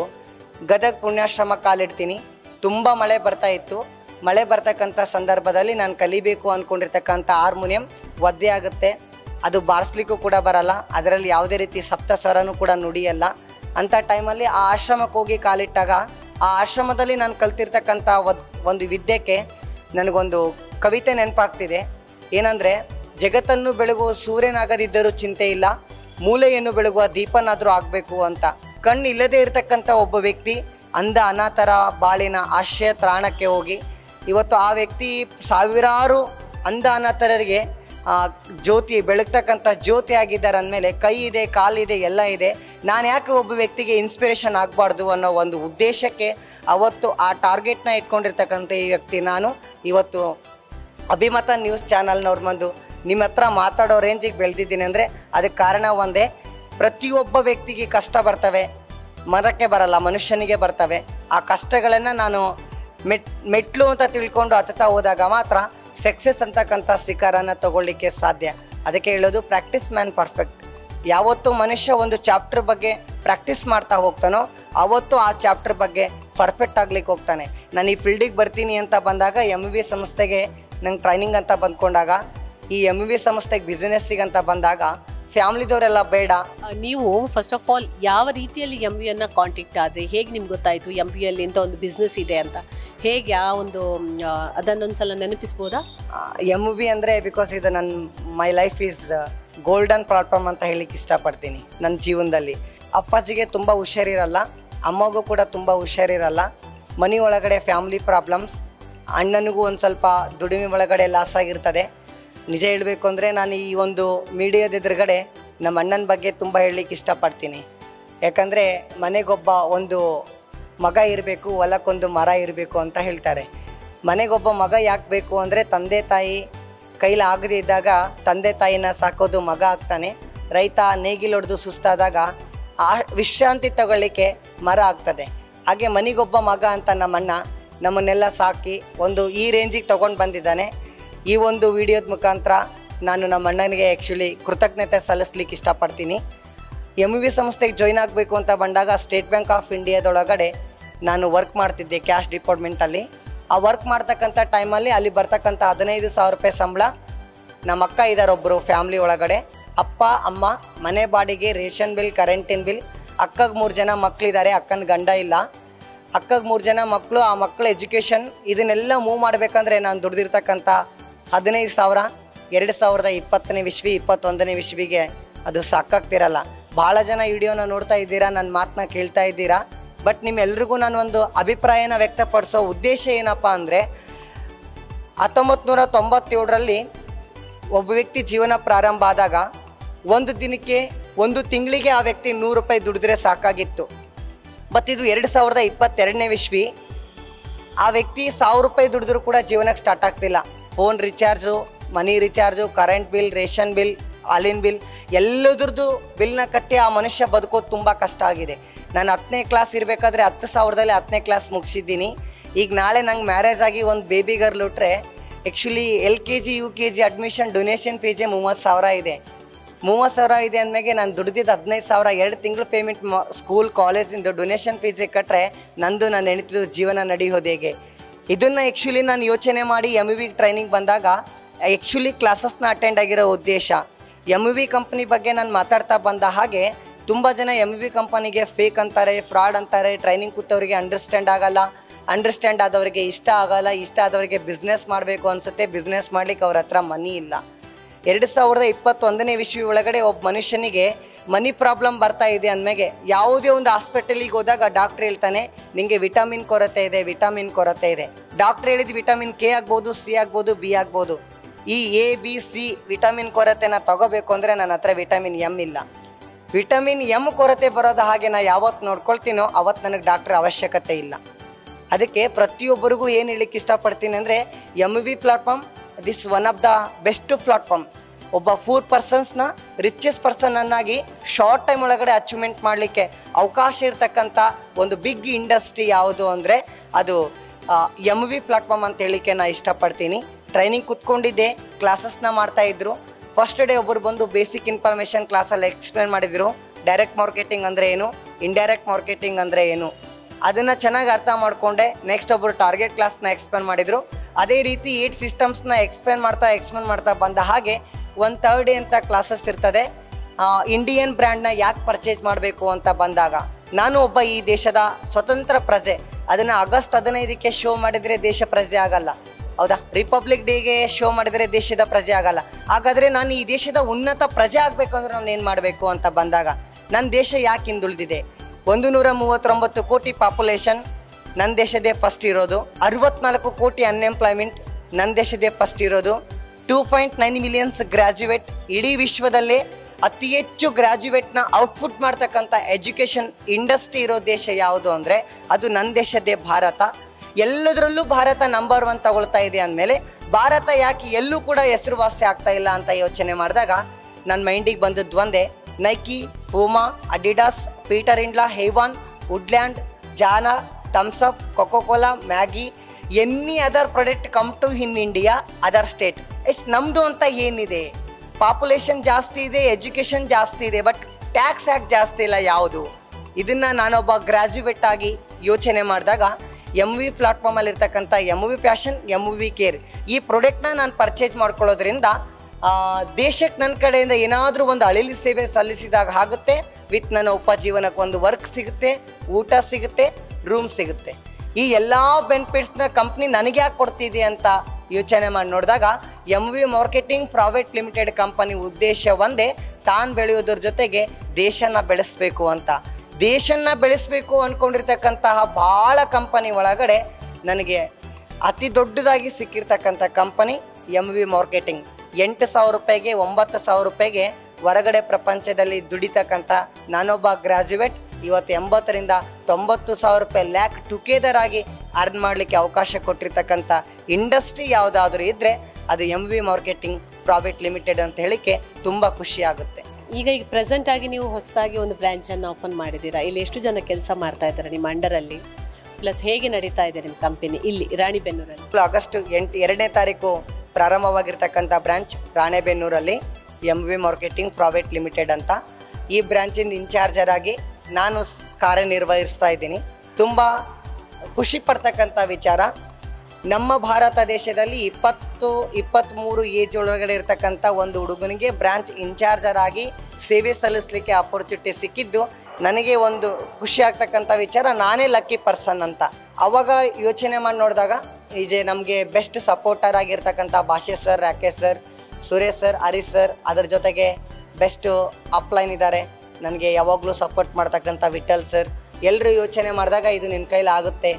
ಗದಗ ಪುಣ್ಯಾಶ್ರಮ ಕಾಲಿಡ್ತೀನಿ. ತುಂಬ ಮಳೆ ಬರ್ತಾ ಇತ್ತು. ಮಳೆ ಬರ್ತಕ್ಕಂಥ ಸಂದರ್ಭದಲ್ಲಿ ನಾನು ಕಲಿಬೇಕು ಅಂದ್ಕೊಂಡಿರ್ತಕ್ಕಂಥ ಹಾರ್ಮೋನಿಯಂ ಒದ್ದೆ ಆಗುತ್ತೆ. ಅದು ಬಾರಿಸ್ಲಿಕ್ಕೂ ಕೂಡ ಬರಲ್ಲ. ಅದರಲ್ಲಿ ಯಾವುದೇ ರೀತಿ ಸಪ್ತ ಸ್ವರನೂ ಕೂಡ ನುಡಿಯಲ್ಲ. ಅಂಥ ಟೈಮಲ್ಲಿ ಆ ಆಶ್ರಮಕ್ಕೆ ಹೋಗಿ ಕಾಲಿಟ್ಟಾಗ ಆ ಆಶ್ರಮದಲ್ಲಿ ನಾನು ಕಲ್ತಿರ್ತಕ್ಕಂಥ ಒದ್, ಒಂದು ವಿದ್ಯೆಗೆ ನನಗೊಂದು ಕವಿತೆ ನೆನಪಾಗ್ತಿದೆ. ಏನಂದರೆ, ಜಗತ್ತನ್ನು ಬೆಳಗುವ ಸೂರ್ಯನಾಗದಿದ್ದರೂ ಚಿಂತೆ ಇಲ್ಲ, ಮೂಲೆಯನ್ನು ಬೆಳಗುವ ದೀಪನಾದರೂ ಆಗಬೇಕು ಅಂತ. ಕಣ್ಣು ಇಲ್ಲದೆ ಇರತಕ್ಕಂಥ ಒಬ್ಬ ವ್ಯಕ್ತಿ ಅಂಧ ಅನಾಥರ ಬಾಳಿನ ಆಶ್ರಯ ತ್ರಾಣಕ್ಕೆ ಹೋಗಿ. ಇವತ್ತು ಆ ವ್ಯಕ್ತಿ ಸಾವಿರಾರು ಅಂಧ ಅನಾಥರಿಗೆ ಜ್ಯೋತಿ, ಬೆಳಗ್ತಕ್ಕಂಥ ಜ್ಯೋತಿ ಆಗಿದ್ದಾರೆ ಅಂದಮೇಲೆ ಕೈ ಇದೆ ಕಾಲಿದೆ ಎಲ್ಲ ಇದೆ. ನಾನು ಯಾಕೆ ಒಬ್ಬ ವ್ಯಕ್ತಿಗೆ ಇನ್ಸ್ಪಿರೇಷನ್ ಆಗಬಾರ್ದು ಅನ್ನೋ ಒಂದು ಉದ್ದೇಶಕ್ಕೆ ಅವತ್ತು ಆ ಟಾರ್ಗೆಟ್ನ ಇಟ್ಕೊಂಡಿರ್ತಕ್ಕಂಥ ಈ ವ್ಯಕ್ತಿ ನಾನು ಇವತ್ತು ಅಭಿಮತ ನ್ಯೂಸ್ ಚಾನಲ್ನವ್ರು ಬಂದು ನಿಮ್ಮ ಹತ್ರ ಮಾತಾಡೋ ರೇಂಜಿಗೆ ಬೆಳೆದಿದ್ದೀನಿ ಅಂದರೆ ಅದಕ್ಕೆ ಕಾರಣ ಒಂದೇ ಪ್ರತಿಯೊಬ್ಬ ವ್ಯಕ್ತಿಗೆ ಕಷ್ಟ ಬರ್ತವೆ, ಮರಕ್ಕೆ ಬರಲ್ಲ, ಮನುಷ್ಯನಿಗೆ ಬರ್ತವೆ. ಆ ಕಷ್ಟಗಳನ್ನು ನಾನು ಮೆಟ್, ಮೆಟ್ಲು ಅಂತ ತಿಳ್ಕೊಂಡು ಹತ್ತುತ್ತಾ ಹೋದಾಗ ಮಾತ್ರ ಸಕ್ಸಸ್ ಅಂತಕ್ಕಂಥ ಶಿಖರನ್ನು ತಗೊಳ್ಳಿಕ್ಕೆ ಸಾಧ್ಯ. ಅದಕ್ಕೆ ಹೇಳೋದು ಪ್ರಾಕ್ಟೀಸ್ ಮ್ಯಾನ್ ಪರ್ಫೆಕ್ಟ್ ಯಾವತ್ತು ಮನುಷ್ಯ ಒಂದು ಚಾಪ್ಟರ್ ಬಗ್ಗೆ ಪ್ರಾಕ್ಟೀಸ್ ಮಾಡ್ತಾ ಹೋಗ್ತಾನೋ, ಅವತ್ತು ಆ ಚಾಪ್ಟರ್ ಬಗ್ಗೆ ಪರ್ಫೆಕ್ಟ್ ಆಗ್ಲಿಕ್ಕೆ ಹೋಗ್ತಾನೆ. ನಾನು ಈ ಫೀಲ್ಡಿಗೆ ಬರ್ತೀನಿ ಅಂತ ಬಂದಾಗ ಎಂ ವಿ ಸಂಸ್ಥೆಗೆ ನಂಗೆ ಟ್ರೈನಿಂಗ್ ಅಂತ ಬಂದ್ಕೊಂಡಾಗ, ಈ ಎಂ ವಿ ಸಂಸ್ಥೆಗೆ ಬಿಸ್ನೆಸ್ಸಿಗೆ ಅಂತ ಬಂದಾಗ ಫ್ಯಾಮ್ಲಿದವರೆಲ್ಲ ಬೇಡ. ನೀವು ಫಸ್ಟ್ ಆಫ್ ಆಲ್ ಯಾವ ರೀತಿಯಲ್ಲಿ ಎಂ ಬಿ ಅನ್ನ ಕಾಂಟ್ಯಾಕ್ಟ್ ಆದ್ರೆ ಹೇಗೆ ನಿಮ್ಗೆ ಗೊತ್ತಾಯ್ತು ಎಂ ವಿ ಅಲ್ಲಿ ಅಂತ ಒಂದು ಬಿಸ್ನೆಸ್ ಇದೆ ಅಂತ? ಹೇಗೆ ಆ ಒಂದು ಅದನ್ನೊಂದ್ಸಲ ನೆನಪಿಸ್ಬೋದಾ? ಎಂ ಬಿ ಅಂದರೆ ಬಿಕಾಸ್ ಇದು ನನ್ನ my life is golden platform ಅಂತ ಹೇಳಿಕ್ಕೆ ಇಷ್ಟಪಡ್ತೀನಿ ನನ್ನ ಜೀವನದಲ್ಲಿ. ಅಪ್ಪಾಜಿಗೆ ತುಂಬ ಹುಷಾರಿರಲ್ಲ ಅಮ್ಮಗೂ ಕೂಡ ತುಂಬ ಹುಷಾರಿರಲ್ಲ ಮನೆ ಒಳಗಡೆ ಫ್ಯಾಮಿಲಿ ಪ್ರಾಬ್ಲಮ್ಸ್ ಅಣ್ಣನಿಗೂ ಒಂದು ಸ್ವಲ್ಪ ದುಡಿಮೆ ಒಳಗಡೆ ಲಾಸ್ ಆಗಿರ್ತದೆ. ನಿಜ ಹೇಳಬೇಕು ಅಂದರೆ ನಾನು ಈ ಒಂದು ಮೀಡಿಯಾದ ಎದುರುಗಡೆ ನಮ್ಮ ಅಣ್ಣನ ಬಗ್ಗೆ ತುಂಬ ಹೇಳಲಿಕ್ಕೆ ಇಷ್ಟಪಡ್ತೀನಿ. ಯಾಕಂದರೆ ಮನೆಗೊಬ್ಬ ಒಂದು ಮಗ ಇರಬೇಕು, ಹೊಲಕ್ಕೊಂದು ಮರ ಇರಬೇಕು ಅಂತ ಹೇಳ್ತಾರೆ. ಮನೆಗೊಬ್ಬ ಮಗ ಯಾಕೆ ಬೇಕು ಅಂದರೆ ತಂದೆ ತಾಯಿ ಕೈಲಿ ಆಗದೇ ಇದ್ದಾಗ ತಂದೆ ತಾಯಿನ ಸಾಕೋದು ಮಗ ಆಗ್ತಾನೆ. ರೈತ ನೇಗಿಲೊಡೆದು ಸುಸ್ತಾದಾಗ ಆ ವಿಶ್ರಾಂತಿ ತಗೊಳ್ಳಿಕ್ಕೆ ಮರ ಆಗ್ತದೆ. ಹಾಗೆ ಮನೆಗೊಬ್ಬ ಮಗ ಅಂತ ನಮ್ಮಣ್ಣ ನಮ್ಮನ್ನೆಲ್ಲ ಸಾಕಿ ಒಂದು ಈ ರೇಂಜಿಗೆ ತೊಗೊಂಡು ಬಂದಿದ್ದಾನೆ. ಈ ಒಂದು ವಿಡಿಯೋದ ಮುಖಾಂತರ ನಾನು ನಮ್ಮ ಅಣ್ಣನಿಗೆ ಆ್ಯಕ್ಚುಲಿ ಕೃತಜ್ಞತೆ ಸಲ್ಲಿಸ್ಲಿಕ್ಕೆ ಇಷ್ಟಪಡ್ತೀನಿ. ಎಂ ವಿ ಸಂಸ್ಥೆಗೆ ಜಾಯ್ನ್ ಆಗಬೇಕು ಅಂತ ಬಂದಾಗ ಸ್ಟೇಟ್ ಬ್ಯಾಂಕ್ ಆಫ್ ಇಂಡಿಯಾದೊಳಗಡೆ ನಾನು ವರ್ಕ್ ಮಾಡ್ತಿದ್ದೆ ಕ್ಯಾಶ್ ಡಿಪಾರ್ಟ್ಮೆಂಟಲ್ಲಿ ಆ ವರ್ಕ್ ಮಾಡ್ತಕ್ಕಂಥ ಟೈಮಲ್ಲಿ ಅಲ್ಲಿ ಬರ್ತಕ್ಕಂಥ ಹದಿನೈದು ಸಾವಿರ ರೂಪಾಯಿ ಸಂಬಳ ನಮ್ಮ ಅಕ್ಕ ಇದ್ದಾರೆ ಒಬ್ಬರು ಫ್ಯಾಮ್ಲಿ ಒಳಗಡೆ. ಅಪ್ಪ, ಅಮ್ಮ, ಮನೆ ಬಾಡಿಗೆ, ರೇಷನ್ ಬಿಲ್ ಕರೆಂಟಿನ ಬಿಲ್ ಅಕ್ಕಗೆ ಮೂರು ಜನ ಮಕ್ಕಳಿದ್ದಾರೆ ಅಕ್ಕನ ಗಂಡ ಇಲ್ಲ. ಅಕ್ಕಗೆ ಮೂರು ಜನ ಮಕ್ಕಳು ಆ ಮಕ್ಕಳ ಎಜುಕೇಷನ್ ಇದನ್ನೆಲ್ಲ ಮೂವ್ ಮಾಡಬೇಕಂದ್ರೆ ನಾನು ದುಡ್ದಿರ್ತಕ್ಕಂಥ ಹದಿನೈದು ಸಾವಿರ, ಎರಡು ಸಾವಿರದ ಇಪ್ಪತ್ತನೇ ವಿಶ್ವಿ, ಇಪ್ಪತ್ತೊಂದನೇ ವಿಶ್ವಿಗೆ ಅದು ಸಾಕಾಗ್ತಿರಲ್ಲ. ಭಾಳ ಜನ ವಿಡಿಯೋನ ನೋಡ್ತಾ ಇದ್ದೀರಾ ನನ್ನ ಮಾತನ್ನ ಕೇಳ್ತಾ ಇದ್ದೀರಾ? ಬಟ್ ನಿಮ್ಮೆಲ್ರಿಗೂ ನಾನು ಒಂದು ಅಭಿಪ್ರಾಯನ ವ್ಯಕ್ತಪಡಿಸೋ ಉದ್ದೇಶ ಏನಪ್ಪ ಅಂದರೆ ಹತ್ತೊಂಬತ್ತು ನೂರ ತೊಂಬತ್ತೇಳರಲ್ಲಿ ಒಬ್ಬ ವ್ಯಕ್ತಿ ಜೀವನ ಪ್ರಾರಂಭ ಆದಾಗ ಒಂದು ದಿನಕ್ಕೆ, ಒಂದು ತಿಂಗಳಿಗೆ ಆ ವ್ಯಕ್ತಿ ನೂರು ರೂಪಾಯಿ ದುಡಿದ್ರೆ ಸಾಕಾಗಿತ್ತು. ಮತ್ತು ಇದು ಎರಡು ಸಾವಿರದ ಇಪ್ಪತ್ತೆರಡನೇ ವಿಶ್ವಿ, ಆ ವ್ಯಕ್ತಿ ಸಾವಿರ ರೂಪಾಯಿ ದುಡಿದ್ರೂ ಕೂಡ ಜೀವನಕ್ಕೆ ಸ್ಟಾರ್ಟ್ ಆಗ್ತಿಲ್ಲ. Phone recharge, money recharge current bill ration bill ಹಾಲಿನ ಬಿಲ್ ಎಲ್ಲದ್ರದ್ದು ಬಿಲ್ನ ಕಟ್ಟಿ ಆ ಮನುಷ್ಯ ಬದುಕೋದು ತುಂಬ ಕಷ್ಟ ಆಗಿದೆ. ನಾನು ಹತ್ತನೇ ಕ್ಲಾಸ್ ಇರಬೇಕಾದ್ರೆ ಹತ್ತು ಸಾವಿರದಲ್ಲಿ ಹತ್ತನೇ ಕ್ಲಾಸ್ ಮುಗಿಸಿದ್ದೀನಿ. ಈಗ ನಾಳೆ ನಂಗೆ ಮ್ಯಾರೇಜ್ ಆಗಿ ಒಂದು baby girl ಉಟ್ರೆ actually L K G, U K G admission donation ಫೀಸೇ ಮೂವತ್ತು ಸಾವಿರ ಇದೆ. ಮೂವತ್ತು ಸಾವಿರ ಇದೆ ಅಂದಮೇಲೆ ನಾನು ದುಡ್ದಿದ್ದು ಹದಿನೈದು ಸಾವಿರ, ಎರಡು ತಿಂಗಳು ಪೇಮೆಂಟ್ ಸ್ಕೂಲ್ ಕಾಲೇಜಿಂದು ಡೊನೇಷನ್ ಫೀಸಿಗೆ ಕಟ್ಟರೆ ನಂದು ನಾನು ಹೆಣ್ತಿದ್ದು ಜೀವನ ನಡೆಯೋದು ಹೇಗೆ? ಇದನ್ನು ಆ್ಯಕ್ಚುಲಿ ನಾನು ಯೋಚನೆ ಮಾಡಿ ಎಂ ವಿ ಟ್ರೈನಿಂಗ್ ಬಂದಾಗ ಆ್ಯಕ್ಚುಲಿ ಕ್ಲಾಸಸ್ನ ಅಟೆಂಡ್ ಆಗಿರೋ ಉದ್ದೇಶ. ಎಂ ವಿ ಕಂಪ್ನಿ ಬಗ್ಗೆ ನಾನು ಮಾತಾಡ್ತಾ ಬಂದ ಹಾಗೆ, ತುಂಬ ಜನ ಎಂ ವಿ ಕಂಪನಿಗೆ ಫೇಕ್ ಅಂತಾರೆ ಫ್ರಾಡ್ ಅಂತಾರೆ ಟ್ರೈನಿಂಗ್ ಕೂತವರಿಗೆ ಅಂಡರ್ಸ್ಟ್ಯಾಂಡ್ ಆಗಲ್ಲ. ಅಂಡರ್ಸ್ಟ್ಯಾಂಡ್ ಆದವರಿಗೆ ಇಷ್ಟ ಆಗಲ್ಲ, ಇಷ್ಟ ಆದವರಿಗೆ ಬಿಸ್ನೆಸ್ ಮಾಡಬೇಕು ಅನಿಸುತ್ತೆ ಬಿಸ್ನೆಸ್ ಮಾಡ್ಲಿಕ್ಕೆ ಅವ್ರ ಹತ್ರ ಮನಿ ಇಲ್ಲ. ಎರಡು ಸಾವಿರದ ಇಪ್ಪತ್ತೊಂದನೇ ವಿಶ್ವ ಒಳಗಡೆ ಒಬ್ಬ ಮನುಷ್ಯನಿಗೆ ಮನಿ ಪ್ರಾಬ್ಲಮ್ ಬರ್ತಾ ಇದೆ ಅಂದಮೇಲೆ ಯಾವುದೇ ಒಂದು ಹಾಸ್ಪಿಟಲಿಗೆ ಹೋದಾಗ ಡಾಕ್ಟ್ರ್ ಹೇಳ್ತಾನೆ ನಿಮಗೆ ವಿಟಮಿನ್ ಕೊರತೆ ಇದೆ ವಿಟಮಿನ್ ಕೊರತೆ ಇದೆ. ಡಾಕ್ಟ್ರ್ ಹೇಳಿದ ವಿಟಮಿನ್ ಕೆ ಆಗ್ಬೋದು ಸಿ ಆಗ್ಬೋದು ಬಿ ಆಗ್ಬೋದು. ಈ ಎ ಬಿ ಸಿ ವಿಟಮಿನ್ ಕೊರತೆನ ತಗೋಬೇಕು ಅಂದರೆ ನನ್ನ ಹತ್ರ ವಿಟಮಿನ್ ಎಂ ಇಲ್ಲ. ವಿಟಮಿನ್ ಎಂ ಕೊರತೆ ಬರೋದು ಹಾಗೆ ನಾ ಯಾವತ್ತು ನೋಡ್ಕೊಳ್ತೀನೋ ಅವತ್ತು ನನಗೆ ಡಾಕ್ಟ್ರ್ ಅವಶ್ಯಕತೆ ಇಲ್ಲ. ಅದಕ್ಕೆ ಪ್ರತಿಯೊಬ್ಬರಿಗೂ ಏನು ಹೇಳಲಿಕ್ಕೆ ಇಷ್ಟಪಡ್ತೀನಿ ಅಂದರೆ M V platform this one of the best platform ಒಬ್ಬ ಫೋರ್ ಪರ್ಸನ್ಸ್ನ ರಿಚೆಸ್ಟ್ ಪರ್ಸನ್ ಅನ್ನಾಗಿ ಶಾರ್ಟ್ ಟೈಮ್ ಒಳಗಡೆ ಅಚೀವ್ಮೆಂಟ್ ಮಾಡಲಿಕ್ಕೆ ಅವಕಾಶ ಇರತಕ್ಕಂಥ ಒಂದು ಬಿಗ್ ಇಂಡಸ್ಟ್ರಿ ಯಾವುದು ಅಂದರೆ ಅದು ಎಂ ವಿ ಪ್ಲಾಟ್ಫಾರ್ಮ್ ಅಂತ ಹೇಳಿಕ್ಕೆ ನಾ ಇಷ್ಟಪಡ್ತೀನಿ. ಟ್ರೈನಿಂಗ್ ಕುತ್ಕೊಂಡಿದ್ದೆ ಕ್ಲಾಸಸ್ನ ಮಾಡ್ತಾ ಇದ್ರು. ಫಸ್ಟ್ ಡೇ ಒಬ್ಬರು ಬಂದು ಬೇಸಿಕ್ ಇನ್ಫಾರ್ಮೇಷನ್ ಕ್ಲಾಸಲ್ಲಿ ಎಕ್ಸ್ಪ್ಲೇನ್ ಮಾಡಿದರು. ಡೈರೆಕ್ಟ್ ಮಾರ್ಕೆಟಿಂಗ್ ಅಂದರೆ ಏನು? ಇಂಡೈರೆಕ್ಟ್ ಮಾರ್ಕೆಟಿಂಗ್ ಅಂದರೆ ಏನು? ಅದನ್ನು ಚೆನ್ನಾಗಿ ಅರ್ಥ ಮಾಡಿಕೊಂಡೆ. ನೆಕ್ಸ್ಟ್ ಒಬ್ಬರು ಟಾರ್ಗೆಟ್ ಕ್ಲಾಸ್ನ ಎಕ್ಸ್ಪ್ಲೇನ್ ಮಾಡಿದರು. ಅದೇ ರೀತಿ ಏಟ್ ಸಿಸ್ಟಮ್ಸ್ನ ಎಕ್ಸ್ಪ್ಲೇನ್ ಮಾಡ್ತಾ ಎಕ್ಸ್ಪ್ಲೇನ್ ಮಾಡ್ತಾ ಬಂದ ಹಾಗೆ ಒಂದು ಥರ್ಡ್ ಡೇ ಅಂತ ಕ್ಲಾಸಸ್ ಇರ್ತದೆ. ಇಂಡಿಯನ್ ಬ್ರ್ಯಾಂಡ್ನ ಯಾಕೆ ಪರ್ಚೇಸ್ ಮಾಡಬೇಕು ಅಂತ ಬಂದಾಗ, ನಾನು ಒಬ್ಬ ಈ ದೇಶದ ಸ್ವತಂತ್ರ ಪ್ರಜೆ. ಅದನ್ನು ಆಗಸ್ಟ್ ಹದಿನೈದಕ್ಕೆ ಶೋ ಮಾಡಿದರೆ ದೇಶ ಪ್ರಜೆ ಆಗಲ್ಲ. ಹೌದಾ? ರಿಪಬ್ಲಿಕ್ ಡೇಗೆ ಶೋ ಮಾಡಿದರೆ ದೇಶದ ಪ್ರಜೆ ಆಗಲ್ಲ. ಹಾಗಾದರೆ ನಾನು ಈ ದೇಶದ ಉನ್ನತ ಪ್ರಜೆ ಆಗಬೇಕು ಅಂದ್ರೆ ನಾನು ಏನು ಮಾಡಬೇಕು ಅಂತ ಬಂದಾಗ ನನ್ನ ದೇಶ ಯಾಕೆ ಹಿಂದುಳಿದಿದೆ? ಒಂದು ನೂರ ಮೂವತ್ತೊಂಬತ್ತು ಕೋಟಿ ಪಾಪ್ಯುಲೇಷನ್ ನನ್ನ ದೇಶದೇ ಫಸ್ಟ್ ಇರೋದು. ಅರವತ್ನಾಲ್ಕು ಕೋಟಿ ಅನ್ಎಂಪ್ಲಾಯ್ಮೆಂಟ್ ನನ್ನ ದೇಶದೇ ಫಸ್ಟ್ ಇರೋದು. Two point nine millions graduate ಇಡೀ ವಿಶ್ವದಲ್ಲೇ ಅತಿ ಹೆಚ್ಚು ಗ್ರ್ಯಾಜುಯೇಟ್ನ ಔಟ್ಪುಟ್ ಮಾಡ್ತಕ್ಕಂಥ ಎಜುಕೇಷನ್ ಇಂಡಸ್ಟ್ರಿ ಇರೋ ದೇಶ ಯಾವುದು ಅಂದರೆ ಅದು ನನ್ನ ದೇಶದ್ದೇ ಭಾರತ. ಎಲ್ಲದರಲ್ಲೂ ಭಾರತ ನಂಬರ್ ಒನ್ ತಗೊಳ್ತಾ ಇದೆ ಅಂದಮೇಲೆ ಭಾರತ ಯಾಕೆ ಎಲ್ಲೂ ಕೂಡ ಹೆಸರುವಾಸಿ ಆಗ್ತಾ ಇಲ್ಲ ಅಂತ ಯೋಚನೆ ಮಾಡಿದಾಗ ನನ್ನ ಮೈಂಡಿಗೆ ಬಂದದ್ದು ಒಂದೇ ನೈಕಿ ಪೂಮಾ ಅಡಿಡಾಸ್ ಪೀಟರ್ ಇಂಡ್ಲಾ ಹೇವಾನ್ Woodland ಜಾನಾ Thums Up Coca Cola Maggi any other product come to in India other states ನಮ್ಮದು ಅಂತ ಏನಿದೆ? ಪಾಪ್ಯುಲೇಷನ್ ಜಾಸ್ತಿ ಇದೆ ಎಜುಕೇಷನ್ ಜಾಸ್ತಿ ಇದೆ ಬಟ್ ಟ್ಯಾಕ್ಸ್ ಯಾಕೆ ಜಾಸ್ತಿ ಇಲ್ಲ, ಯಾವುದು? ಇದನ್ನ ನಾನೊಬ್ಬ ಗ್ರ್ಯಾಜುಯೇಟ್ ಆಗಿ ಯೋಚನೆ ಮಾಡಿದಾಗ ಎಂ ವಿ ಪ್ಲಾಟ್ಫಾರ್ಮಲ್ಲಿ ಇರ್ತಕ್ಕಂಥ M V fashion M V care ಈ ಪ್ರಾಡಕ್ಟ್ನ ನಾನು ಪರ್ಚೇಸ್ ಮಾಡ್ಕೊಳ್ಳೋದ್ರಿಂದ ದೇಶಕ್ಕೆ ನನ್ನ ಕಡೆಯಿಂದ ಏನಾದರೂ ಒಂದು ಅಳಿಲಿ ಸೇವೆ ಸಲ್ಲಿಸಿದಾಗ ಆಗುತ್ತೆ, ವಿತ್ ನನ್ನ ಉಪಜೀವನಕ್ಕೆ ಒಂದು ವರ್ಕ್ ಸಿಗುತ್ತೆ, ಊಟ ಸಿಗುತ್ತೆ ರೂಮ್ ಸಿಗುತ್ತೆ. ಈ ಎಲ್ಲ ಬೆನಿಫಿಟ್ಸ್ನ ಕಂಪ್ನಿ ನನಗೆ ಯಾಕೆ ಕೊಡ್ತಿದೆ ಅಂತ ಯೋಚನೆ ಮಾಡಿ ನೋಡಿದಾಗ M V marketing private limited company ಉದ್ದೇಶ ಒಂದೇ ತಾನು ಬೆಳೆಯೋದ್ರ ಜೊತೆಗೆ ದೇಶನ ಬೆಳೆಸಬೇಕು ಅಂತ. ದೇಶನ ಬೆಳೆಸಬೇಕು ಅಂದ್ಕೊಂಡಿರ್ತಕ್ಕಂತಹ ಭಾಳ ಕಂಪನಿ ಒಳಗಡೆ ನನಗೆ ಅತಿ ದೊಡ್ಡದಾಗಿ ಸಿಕ್ಕಿರ್ತಕ್ಕಂಥ ಕಂಪನಿ ಎಂ ವಿ ಮಾರ್ಕೆಟಿಂಗ್ ಎಂಟು ಸಾವಿರ ರೂಪಾಯಿಗೆ ಒಂಬತ್ತು ಸಾವಿರ ರೂಪಾಯಿಗೆ ಹೊರಗಡೆ ಪ್ರಪಂಚದಲ್ಲಿ ದುಡಿತಕ್ಕಂಥ ನಾನೊಬ್ಬ ಗ್ರ್ಯಾಜುಯೇಟ್ ಇವತ್ತು ಎಂಬತ್ತರಿಂದ ತೊಂಬತ್ತು ಸಾವಿರ ರೂಪಾಯಿ ಲ್ಯಾಕ್ ಟುಗೆದರ್ ಆಗಿ ಅರ್ನ್ ಮಾಡಲಿಕ್ಕೆ ಅವಕಾಶ ಕೊಟ್ಟಿರ್ತಕ್ಕಂಥ ಇಂಡಸ್ಟ್ರಿ ಯಾವುದಾದ್ರೂ ಇದ್ದರೆ ಅದು M V marketing profit limited ಅಂತ ಹೇಳಿಕ್ಕೆ ತುಂಬ ಖುಷಿಯಾಗುತ್ತೆ ಈಗ ಈಗ ಪ್ರೆಸೆಂಟ್ ಆಗಿ ನೀವು ಹೊಸದಾಗಿ ಒಂದು ಬ್ರ್ಯಾಂಚನ್ನು ಅನ್ನು ಓಪನ್ ಮಾಡಿದ್ದೀರಾ? ಇಲ್ಲಿ ಎಷ್ಟು ಜನ ಕೆಲಸ ಮಾಡ್ತಾ ಇದ್ದಾರೆ ನಿಮ್ಮ ಅಂಡರಲ್ಲಿ ಪ್ಲಸ್ ಹೇಗೆ ನಡೀತಾ ಇದೆ ನಿಮ್ಮ ಕಂಪನಿ ಇಲ್ಲಿ ರಾಣಿಬೆನ್ನೂರಲ್ಲಿ. ಆಗಸ್ಟ್ ಎಂಟು ಎರಡನೇ ತಾರೀಕು ಪ್ರಾರಂಭವಾಗಿರ್ತಕ್ಕಂಥ branch ರಾಣೆಬೆನ್ನೂರಲ್ಲಿ M V marketing private limited ಅಂತ ಈ ಬ್ರ್ಯಾಂಚಿಂದ ಇನ್ಚಾರ್ಜರ್ ಆಗಿ ನಾನು ಕಾರ್ಯನಿರ್ವಹಿಸ್ತಾ ಇದ್ದೀನಿ. ತುಂಬ ಖುಷಿ ಪಡ್ತಕ್ಕಂಥ ವಿಚಾರ. ನಮ್ಮ ಭಾರತ ದೇಶದಲ್ಲಿ ಇಪ್ಪತ್ತು ಇಪ್ಪತ್ತ್ಮೂರು ಏಜ್ ಒಳಗಡೆ ಇರತಕ್ಕಂಥ ಒಂದು ಹುಡುಗನಿಗೆ ಬ್ರಾಂಚ್ ಇನ್ಚಾರ್ಜರ್ ಆಗಿ ಸೇವೆ ಸಲ್ಲಿಸಲಿಕ್ಕೆ ಅಪರ್ಚುನಿಟಿ ಸಿಕ್ಕಿದ್ದು. ನನಗೆ ಒಂದು ಖುಷಿ ಆಗ್ತಕ್ಕಂಥ ವಿಚಾರ, ನಾನೇ ಲಕ್ಕಿ ಪರ್ಸನ್ ಅಂತ. ಅವಾಗ ಯೋಚನೆ ಮಾಡಿ ನೋಡಿದಾಗ ಈಜೆ ನಮಗೆ ಬೆಸ್ಟ್ ಸಪೋರ್ಟರ್ ಆಗಿರ್ತಕ್ಕಂಥ ಭಾಷೆ sir Rakesh sir Suresh sir Harish sir ಅದರ ಜೊತೆಗೆ ಬೆಸ್ಟು ಅಪ್ಲೈನ್ ಇದ್ದಾರೆ. ನನಗೆ ಯಾವಾಗಲೂ ಸಪೋರ್ಟ್ ಮಾಡ್ತಕ್ಕಂಥ ವಿಠಲ್ ಸರ್ ಎಲ್ಲರೂ ಯೋಚನೆ ಮಾಡಿದಾಗ ಇದು ನಿನ್ನ ಕೈಲಿ ಆಗುತ್ತೆ.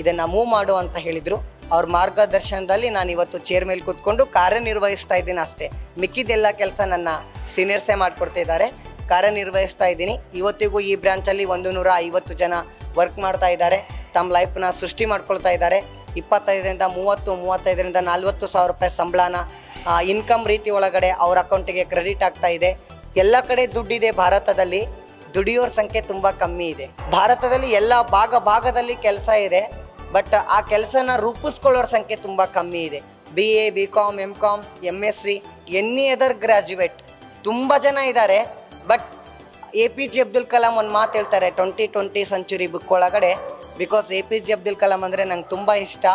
ಇದನ್ನು ಮೂವ್ ಮಾಡು ಅಂತ ಹೇಳಿದರು. ಅವ್ರ ಮಾರ್ಗದರ್ಶನದಲ್ಲಿ ನಾನು ಇವತ್ತು ಚೇರ್ ಮೇಲೆ ಕೂತ್ಕೊಂಡು ಕಾರ್ಯನಿರ್ವಹಿಸ್ತಾ ಇದ್ದೀನಿ ಅಷ್ಟೇ. ಮಿಕ್ಕಿದ್ದೆಲ್ಲ ಕೆಲಸ ನನ್ನ ಸೀನಿಯರ್ಸೇ ಮಾಡಿಕೊಡ್ತಿದ್ದಾರೆ ಕಾರ್ಯನಿರ್ವಹಿಸ್ತಾ ಇದ್ದೀನಿ. ಇವತ್ತಿಗೂ ಈ ಬ್ರ್ಯಾಂಚಲ್ಲಿ ಒಂದು ನೂರ ಐವತ್ತು ಜನ ವರ್ಕ್ ಮಾಡ್ತಾ ಇದ್ದಾರೆ. ತಮ್ಮ ಲೈಫ್ನ ಸೃಷ್ಟಿ ಮಾಡ್ಕೊಳ್ತಾ ಇದ್ದಾರೆ. ಇಪ್ಪತ್ತೈದರಿಂದ ಮೂವತ್ತು, ಮೂವತ್ತೈದರಿಂದ ನಲ್ವತ್ತು ಸಾವಿರ ರೂಪಾಯಿ ಸಂಬಳನ ಇನ್ಕಮ್ ರೀತಿ ಒಳಗಡೆ ಅವ್ರ ಅಕೌಂಟಿಗೆ ಕ್ರೆಡಿಟ್ ಆಗ್ತಾ ಇದೆ. ಎಲ್ಲ ಕಡೆ ದುಡ್ಡಿದೆ ಭಾರತದಲ್ಲಿ. ದುಡಿಯೋರ ಸಂಖ್ಯೆ ತುಂಬ ಕಮ್ಮಿ ಇದೆ. ಭಾರತದಲ್ಲಿ ಎಲ್ಲ ಭಾಗ ಭಾಗದಲ್ಲಿ ಕೆಲಸ ಇದೆ. ಬಟ್ ಆ ಕೆಲಸನ ರೂಪಿಸ್ಕೊಳ್ಳೋರ ಸಂಖ್ಯೆ ತುಂಬ ಕಮ್ಮಿ ಇದೆ. B A B com M com M S C any other graduate ತುಂಬ ಜನ ಇದ್ದಾರೆ. But A P J Abdul Kalam ಒಂದು ಮಾತು ಹೇಳ್ತಾರೆ ಟ್ವೆಂಟಿ ಟ್ವೆಂಟಿ ಸೆಂಚುರಿ ಬುಕ್ ಒಳಗಡೆ. Because A P J Abdul Kalam ಅಂದರೆ ನಂಗೆ ತುಂಬ ಇಷ್ಟ.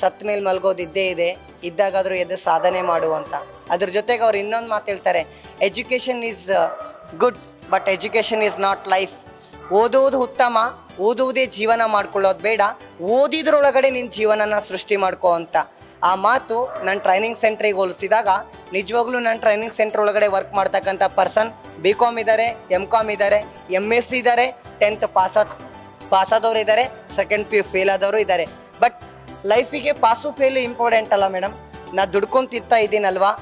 ಸತ್ ಮೇಲೆ ಮಲ್ಗೋದು ಇದ್ದೇ ಇದೆ. ಇದ್ದಾಗಾದರೂ ಎದ್ದು ಸಾಧನೆ ಮಾಡು ಅಂತ. ಅದ್ರ ಜೊತೆಗೆ ಅವ್ರು ಇನ್ನೊಂದು ಮಾತು ಹೇಳ್ತಾರೆ education is good but education is not life ಓದೋದು ಉತ್ತಮ, ಓದುವುದೇ ಜೀವನ ಮಾಡ್ಕೊಳ್ಳೋದು ಬೇಡ, ಓದಿದ್ರೊಳಗಡೆ ನಿನ್ನ ಜೀವನನ ಸೃಷ್ಟಿ ಮಾಡ್ಕೋ ಅಂತ. ಆ ಮಾತು ನನ್ನ ಟ್ರೈನಿಂಗ್ ಸೆಂಟ್ರಿಗೆ ಹೋಲಿಸಿದಾಗ, ನಿಜವಾಗ್ಲೂ ನನ್ನ ಟ್ರೈನಿಂಗ್ ಸೆಂಟರ್ ಒಳಗಡೆ ವರ್ಕ್ ಮಾಡ್ತಕ್ಕಂಥ ಪರ್ಸನ್ ಬಿ ಕಾಮ್ ಇದ್ದಾರೆ ಎಂ ಕಾಮ್ ಇದ್ದಾರೆ ಎಂ ಎಸ್ ಸಿ ಇದ್ದಾರೆ ಟೆಂತ್ ಪಾಸಾದ ಪಾಸಾದವರು ಇದ್ದಾರೆ ಸೆಕೆಂಡ್ ಪಿ ಯು ಫೇಲ್ ಆದವರು ಇದ್ದಾರೆ ಬಟ್ ಲೈಫಿಗೆ ಪಾಸು ಫೇಲ್ ಇಂಪಾರ್ಟೆಂಟ್ ಅಲ್ಲ ಮೇಡಮ್ ನಾನು ದುಡ್ಕೊಂಡು ಇದ್ದೀನಲ್ವಾ?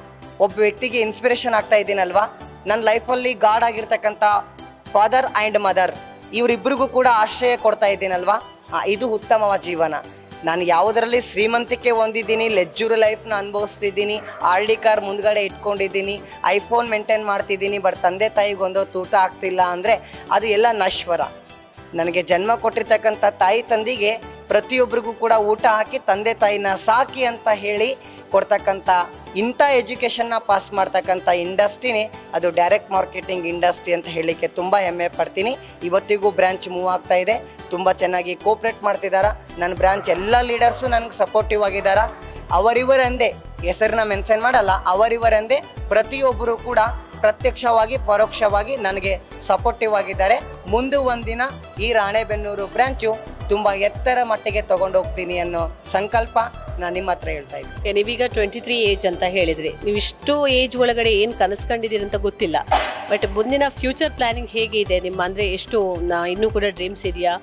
ಒಬ್ಬ ವ್ಯಕ್ತಿಗೆ ಇನ್ಸ್ಪಿರೇಷನ್ ಆಗ್ತಾ ಇದ್ದೀನಲ್ವಾ? ನನ್ನ ಲೈಫಲ್ಲಿ ಗಾಡ್ ಆಗಿರ್ತಕ್ಕಂಥ ಫಾದರ್ ಆ್ಯಂಡ್ ಮದರ್ ಇವರಿಬ್ಬರಿಗೂ ಕೂಡ ಆಶ್ರಯ ಕೊಡ್ತಾ ಇದ್ದೀನಲ್ವಾ? ಇದು ಉತ್ತಮವಾದ ಜೀವನ. ನಾನು ಯಾವುದರಲ್ಲಿ ಶ್ರೀಮಂತಿಕೆ ಹೊಂದಿದ್ದೀನಿ, ಲೆಜ್ಜೂರ್ ಲೈಫ್ನ ಅನುಭವಿಸ್ತಿದ್ದೀನಿ, ಆರ್ ಡಿ ಕಾರ್ ಮುಂದ್ಗಡೆ ಇಟ್ಕೊಂಡಿದ್ದೀನಿ ಐಫೋನ್ ಮೇಂಟೈನ್ ಮಾಡ್ತಿದ್ದೀನಿ ಬಟ್ ತಂದೆ ತಾಯಿಗೊಂದು ತೂಟ ಆಗ್ತಿಲ್ಲ ಅಂದರೆ ಅದು ಎಲ್ಲ ನಶ್ವರ. ನನಗೆ ಜನ್ಮ ಕೊಟ್ಟಿರ್ತಕ್ಕಂಥ ತಾಯಿ ತಂದಿಗೆ ಪ್ರತಿಯೊಬ್ಬರಿಗೂ ಕೂಡ ಊಟ ಹಾಕಿ ತಂದೆ ತಾಯಿನ ಸಾಕಿ ಅಂತ ಹೇಳಿ ಕೊಡ್ತಕ್ಕಂಥ ಇಂಥ ಎಜುಕೇಷನ್ನ ಪಾಸ್ ಮಾಡ್ತಕ್ಕಂಥ ಇಂಡಸ್ಟ್ರಿನೇ ಅದು ಡೈರೆಕ್ಟ್ ಮಾರ್ಕೆಟಿಂಗ್ ಇಂಡಸ್ಟ್ರಿ ಅಂತ ಹೇಳಲಿಕ್ಕೆ ತುಂಬ ಹೆಮ್ಮೆ ಪಡ್ತೀನಿ. ಇವತ್ತಿಗೂ ಬ್ರ್ಯಾಂಚ್ ಮೂವ್ ಆಗ್ತಾ ಇದೆ. ತುಂಬ ಚೆನ್ನಾಗಿ ಕೋಪ್ರೇಟ್ ಮಾಡ್ತಿದ್ದಾರೆ ನನ್ನ ಬ್ರ್ಯಾಂಚ್ ಎಲ್ಲ ಲೀಡರ್ಸು ನನಗೆ ಸಪೋರ್ಟಿವ್ ಆಗಿದ್ದಾರೆ ಅವರಿವರಂದೇ ಹೆಸರನ್ನ ಮೆನ್ಷನ್ ಮಾಡಲ್ಲ, ಅವರಿವರಂದೇ ಪ್ರತಿಯೊಬ್ಬರು ಕೂಡ ಪ್ರತ್ಯಕ್ಷವಾಗಿ, ಪರೋಕ್ಷವಾಗಿ ನನಗೆ ಸಪೋರ್ಟಿವ್ ಆಗಿದ್ದಾರೆ. ಮುಂದೆ ಒಂದಿನ ಈ ರಾಣೆಬೆನ್ನೂರು ಬ್ರಾಂಚು ತುಂಬ ಎತ್ತರ ಮಟ್ಟಿಗೆ ತಗೊಂಡೋಗ್ತೀನಿ ಅನ್ನೋ ಸಂಕಲ್ಪ ನಾನು ನಿಮ್ಮ ಹತ್ರ ಹೇಳ್ತಾ ಇದ್ದೀನಿ. ನೀವೀಗ ಟ್ವೆಂಟಿ ತ್ರೀ ಏಜ್ ಅಂತ ಹೇಳಿದ್ರಿ. ನೀವು ಇಷ್ಟು ಏಜ್ ಒಳಗಡೆ ಏನು ಕನಸ್ಕೊಂಡಿದ್ದೀರಿ ಅಂತ ಗೊತ್ತಿಲ್ಲ. ಬಟ್ ಮುಂದಿನ ಫ್ಯೂಚರ್ ಪ್ಲಾನಿಂಗ್ ಹೇಗೆ ಇದೆ? ನಿಮ್ಮ ಅಂದರೆ ಎಷ್ಟು ಇನ್ನೂ ಕೂಡ ಡ್ರೀಮ್ಸ್ ಇದೆಯಾ?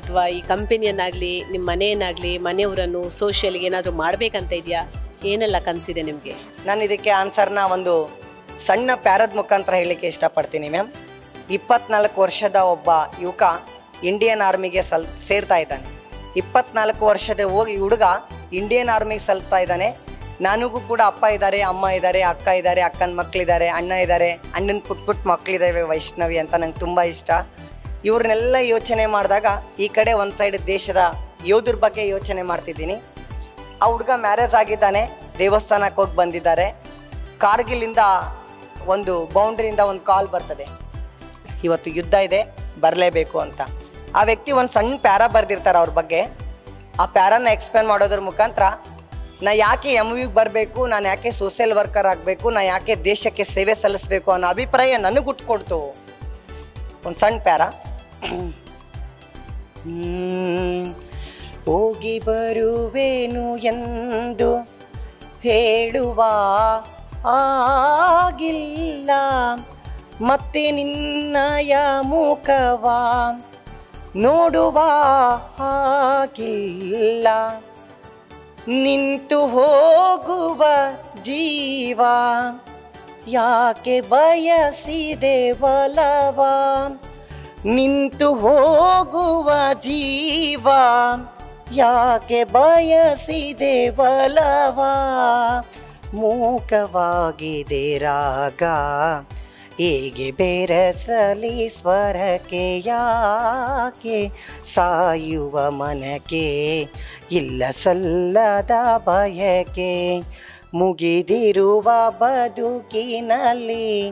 ಅಥವಾ ಈ ಕಂಪನಿಯನ್ನಾಗಲಿ ನಿಮ್ಮ ಮನೆಯನ್ನಾಗಲಿ ಮನೆಯವರನ್ನು ಸೋಷಿಯಲ್ಗೆ ಏನಾದರೂ ಮಾಡಬೇಕಂತ ಇದೆಯಾ? ಏನೆಲ್ಲ ಕನಸಿದೆ ನಿಮಗೆ? ನಾನು ಇದಕ್ಕೆ ಆನ್ಸರ್ನ ಒಂದು ಸಣ್ಣ ಪ್ಯಾರದ ಮುಖಾಂತರ ಹೇಳಲಿಕ್ಕೆ ಇಷ್ಟಪಡ್ತೀನಿ ಮ್ಯಾಮ್ ಇಪ್ಪತ್ನಾಲ್ಕು ವರ್ಷದ ಒಬ್ಬ ಯುವಕ ಇಂಡಿಯನ್ ಆರ್ಮಿಗೆ ಸಲ್, ಸೇರ್ತಾ ಇದ್ದಾನೆ. ಇಪ್ಪತ್ನಾಲ್ಕು ವರ್ಷದ ಹೋಗಿ ಹುಡುಗ ಇಂಡಿಯನ್ ಆರ್ಮಿಗೆ ಸಲ್ತಾ ಇದ್ದಾನೆ. ನನಗೂ ಕೂಡ ಅಪ್ಪ ಇದ್ದಾರೆ, ಅಮ್ಮ ಇದ್ದಾರೆ, ಅಕ್ಕ ಇದ್ದಾರೆ, ಅಕ್ಕನ ಮಕ್ಕಳಿದ್ದಾರೆ ಅಣ್ಣ ಇದ್ದಾರೆ, ಅಣ್ಣನ ಪುಟ್ ಪುಟ್ ಮಕ್ಕಳಿದ್ದಾವೆ ವೈಷ್ಣವಿ ಅಂತ ನಂಗೆ ತುಂಬ ಇಷ್ಟ. ಇವ್ರನ್ನೆಲ್ಲ ಯೋಚನೆ ಮಾಡಿದಾಗ ಈ ಕಡೆ ಒಂದು ಸೈಡ್ ದೇಶದ ಯೋಧರ ಬಗ್ಗೆ ಯೋಚನೆ ಮಾಡ್ತಿದ್ದೀನಿ. ಆ ಹುಡುಗ ಮ್ಯಾರೇಜ್ ಆಗಿದ್ದಾನೆ ದೇವಸ್ಥಾನಕ್ಕೆ ಹೋಗಿ ಬಂದಿದ್ದಾರೆ. ಕಾರ್ಗಿಲಿಂದ ಒಂದು ಬೌಂಡ್ರಿಯಿಂದ ಒಂದು ಕಾಲ್ ಬರ್ತದೆ. ಇವತ್ತು ಯುದ್ಧ ಇದೆ, ಬರಲೇಬೇಕು ಅಂತ. ಆ ವ್ಯಕ್ತಿ ಒಂದು ಸಣ್ಣ ಪ್ಯಾರ ಬರೆದಿರ್ತಾರೆ ಅವ್ರ ಬಗ್ಗೆ. ಆ ಪ್ಯಾರನ್ನ ಎಕ್ಸ್ಪ್ಲೇನ್ ಮಾಡೋದ್ರ ಮುಖಾಂತರ ನಾ ಯಾಕೆ ಎಂ ವಿಗೆ ಬರಬೇಕು, ನಾನು ಯಾಕೆ ಸೋಷಿಯಲ್ ವರ್ಕರ್ ಆಗಬೇಕು, ನಾ ಯಾಕೆ ದೇಶಕ್ಕೆ ಸೇವೆ ಸಲ್ಲಿಸಬೇಕು ಅನ್ನೋ ಅಭಿಪ್ರಾಯ ನನಗೆ ಹುಟ್ಕೊಡ್ತು ಒಂದು ಸಣ್ಣ ಪ್ಯಾರ. ಹೋಗಿ ಬರುವೇನು ಎಂದು ಹೇಳುವ ಆಗಿಲ್ಲ ಮತ್ತೆ ನಿನ್ನಯ ಮುಖವ ನೋಡುವ ಹಾಗಿಲ್ಲ. ನಿಂತು ಹೋಗುವ ಜೀವ ಯಾಕೆ ಬಯಸಿದೆ ಬಲವ? ನಿಂತು ಹೋಗುವ ಜೀವ ಯಾಕೆ ಬಯಸಿದೆ ಬಲವ? ಮೂಕವಾಗಿದೆ ರಾಗ ಹೇಗೆ ಬೆರಸಲಿ ಸ್ವರಕ್ಕೆ ಯಾಕೆ ಸಾಯುವ ಮನಕ್ಕೆ? ಇಲ್ಲ ಸಲ್ಲದ ಬಯಕೆ ಮುಗಿದಿರುವ ಬದುಕಿನಲ್ಲಿ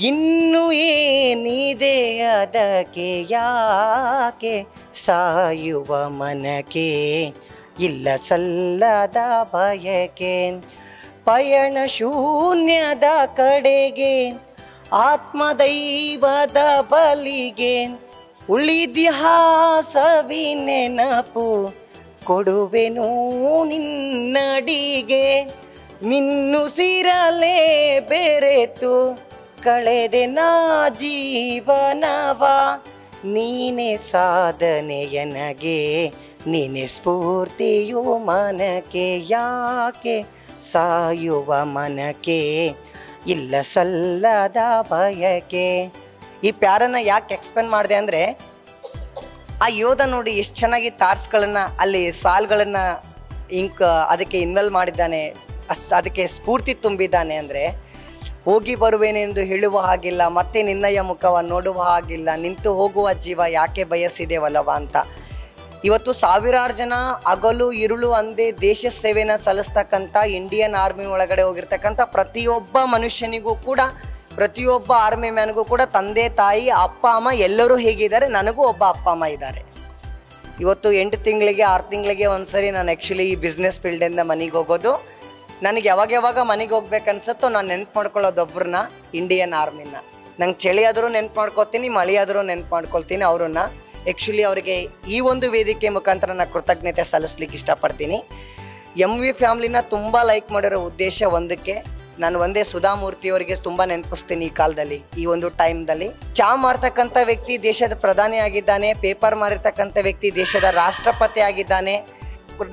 ಇನ್ನು ಏನಿದೆ ಅದಕ್ಕೆ ಯಾಕೆ ಸಾಯುವ ಮನಕ್ಕೆ? ಇಲ್ಲ ಸಲ್ಲದ ಬಯಕೆ ಪಯಣ ಶೂನ್ಯದ ಕಡೆಗೆ ಆತ್ಮದೈವದ ಬಲಿಗೆ ಉಳಿದಿಹಾಸವಿ ನೆನಪು ಕೊಡುವೆನು ನಿನ್ನಡಿಗೆ. ನಿನ್ನುಸಿರಲೇ ಬೆರೆತು ಕಳೆದೆ ನಾ ಜೀವನವ. ನೀನೆ ಸಾಧನೆಯನಗೆ ನೀನೆ ಸ್ಫೂರ್ತಿಯು ಮನಕೆ ಯಾಕೆ ಸಾಯುವ ಮನಕ್ಕೆ ಇಲ್ಲ ಸಲ್ಲದ ಬಯಕೆ. ಈ ಪ್ಯಾರನ್ನ ಯಾಕೆ ಎಕ್ಸ್ಪ್ಲೇನ್ ಮಾಡಿದೆ ಅಂದರೆ, ಆ ಯೋಧ ನೋಡಿ ಎಷ್ಟು ಚೆನ್ನಾಗಿ ತಾರ್ಸ್ಗಳನ್ನ, ಅಲ್ಲಿ ಸಾಲ್ಗಳನ್ನ ಇಂಕ್, ಅದಕ್ಕೆ ಇನ್ವೆಲ್ ಮಾಡಿದ್ದಾನೆ ಅದಕ್ಕೆ ಸ್ಫೂರ್ತಿ ತುಂಬಿದ್ದಾನೆ ಅಂದರೆ, ಹೋಗಿ ಬರುವೇನೆಂದು ಹೇಳುವ ಹಾಗಿಲ್ಲ, ಮತ್ತೆ ನಿನ್ನಯ ಮುಖವ ನೋಡುವ ಹಾಗಿಲ್ಲ, ನಿಂತು ಹೋಗುವ ಜೀವ ಯಾಕೆ ಬಯಸಿದೆವಲ್ಲವ ಅಂತ. ಇವತ್ತು ಸಾವಿರಾರು ಜನ ಅಗಲು ಇರುಳು ಅಂದೇ ದೇಶ ಸೇವೆನ ಸಲ್ಲಿಸ್ತಕ್ಕಂಥ ಇಂಡಿಯನ್ ಆರ್ಮಿ ಒಳಗಡೆ ಹೋಗಿರ್ತಕ್ಕಂಥ ಪ್ರತಿಯೊಬ್ಬ ಮನುಷ್ಯನಿಗೂ ಕೂಡ, ಪ್ರತಿಯೊಬ್ಬ ಆರ್ಮಿ ಮ್ಯಾನ್ಗೂ ಕೂಡ ತಂದೆ, ತಾಯಿ, ಅಪ್ಪ, ಅಮ್ಮ ಎಲ್ಲರೂ ಹೇಗಿದ್ದಾರೆ? ನನಗೂ ಒಬ್ಬ ಅಪ್ಪ, ಅಮ್ಮ ಇದ್ದಾರೆ. ಇವತ್ತು ಎಂಟು ತಿಂಗಳಿಗೆ, ಆರು ತಿಂಗಳಿಗೆ ಒಂದ್ಸರಿ ನಾನು ಆ್ಯಕ್ಚುಲಿ ಈ ಬಿಸ್ನೆಸ್ ಫೀಲ್ಡಿಂದ ಮನೆಗೆ ಹೋಗೋದು. ನನಗೆ ಯಾವಾಗ ಯಾವಾಗ ಮನೆಗೆ ಹೋಗ್ಬೇಕು ಅನ್ಸುತ್ತೋ ನಾನು ನೆನ್ಪು ಮಾಡ್ಕೊಳ್ಳೋದೊಬ್ಬರನ್ನ ಇಂಡಿಯನ್ ಆರ್ಮಿನ ನಂಗೆ ಚಳಿ ಆದರೂ ನೆನ್ಪು ಮಾಡ್ಕೊತೀನಿ ಮಳೆಯಾದರೂ ನೆನ್ಪು ಮಾಡ್ಕೊಳ್ತೀನಿ ಅವ್ರನ್ನ. ಆ್ಯಕ್ಚುಲಿ ಅವರಿಗೆ ಈ ಒಂದು ವೇದಿಕೆ ಮುಖಾಂತರ ನಾನು ಕೃತಜ್ಞತೆ ಸಲ್ಲಿಸ್ಲಿಕ್ಕೆ ಇಷ್ಟಪಡ್ತೀನಿ. ಎಂ ವಿ ಫ್ಯಾಮ್ಲಿನ ತುಂಬ ಲೈಕ್ ಮಾಡಿರೋ ಉದ್ದೇಶ ಒಂದಕ್ಕೆ, ನಾನು ಒಂದೇ ಸುಧಾಮೂರ್ತಿಯವರಿಗೆ ತುಂಬ ನೆನಪಿಸ್ತೀನಿ ಈ ಕಾಲದಲ್ಲಿ, ಈ ಒಂದು ಟೈಮ್ದಲ್ಲಿ ಚಾ ಮಾರ್ತಕ್ಕಂಥ ವ್ಯಕ್ತಿ ದೇಶದ ಪ್ರಧಾನಿ ಆಗಿದ್ದಾನೆ ಪೇಪರ್ ಮಾರಿರ್ತಕ್ಕಂಥ ವ್ಯಕ್ತಿ ದೇಶದ ರಾಷ್ಟ್ರಪತಿ ಆಗಿದ್ದಾನೆ.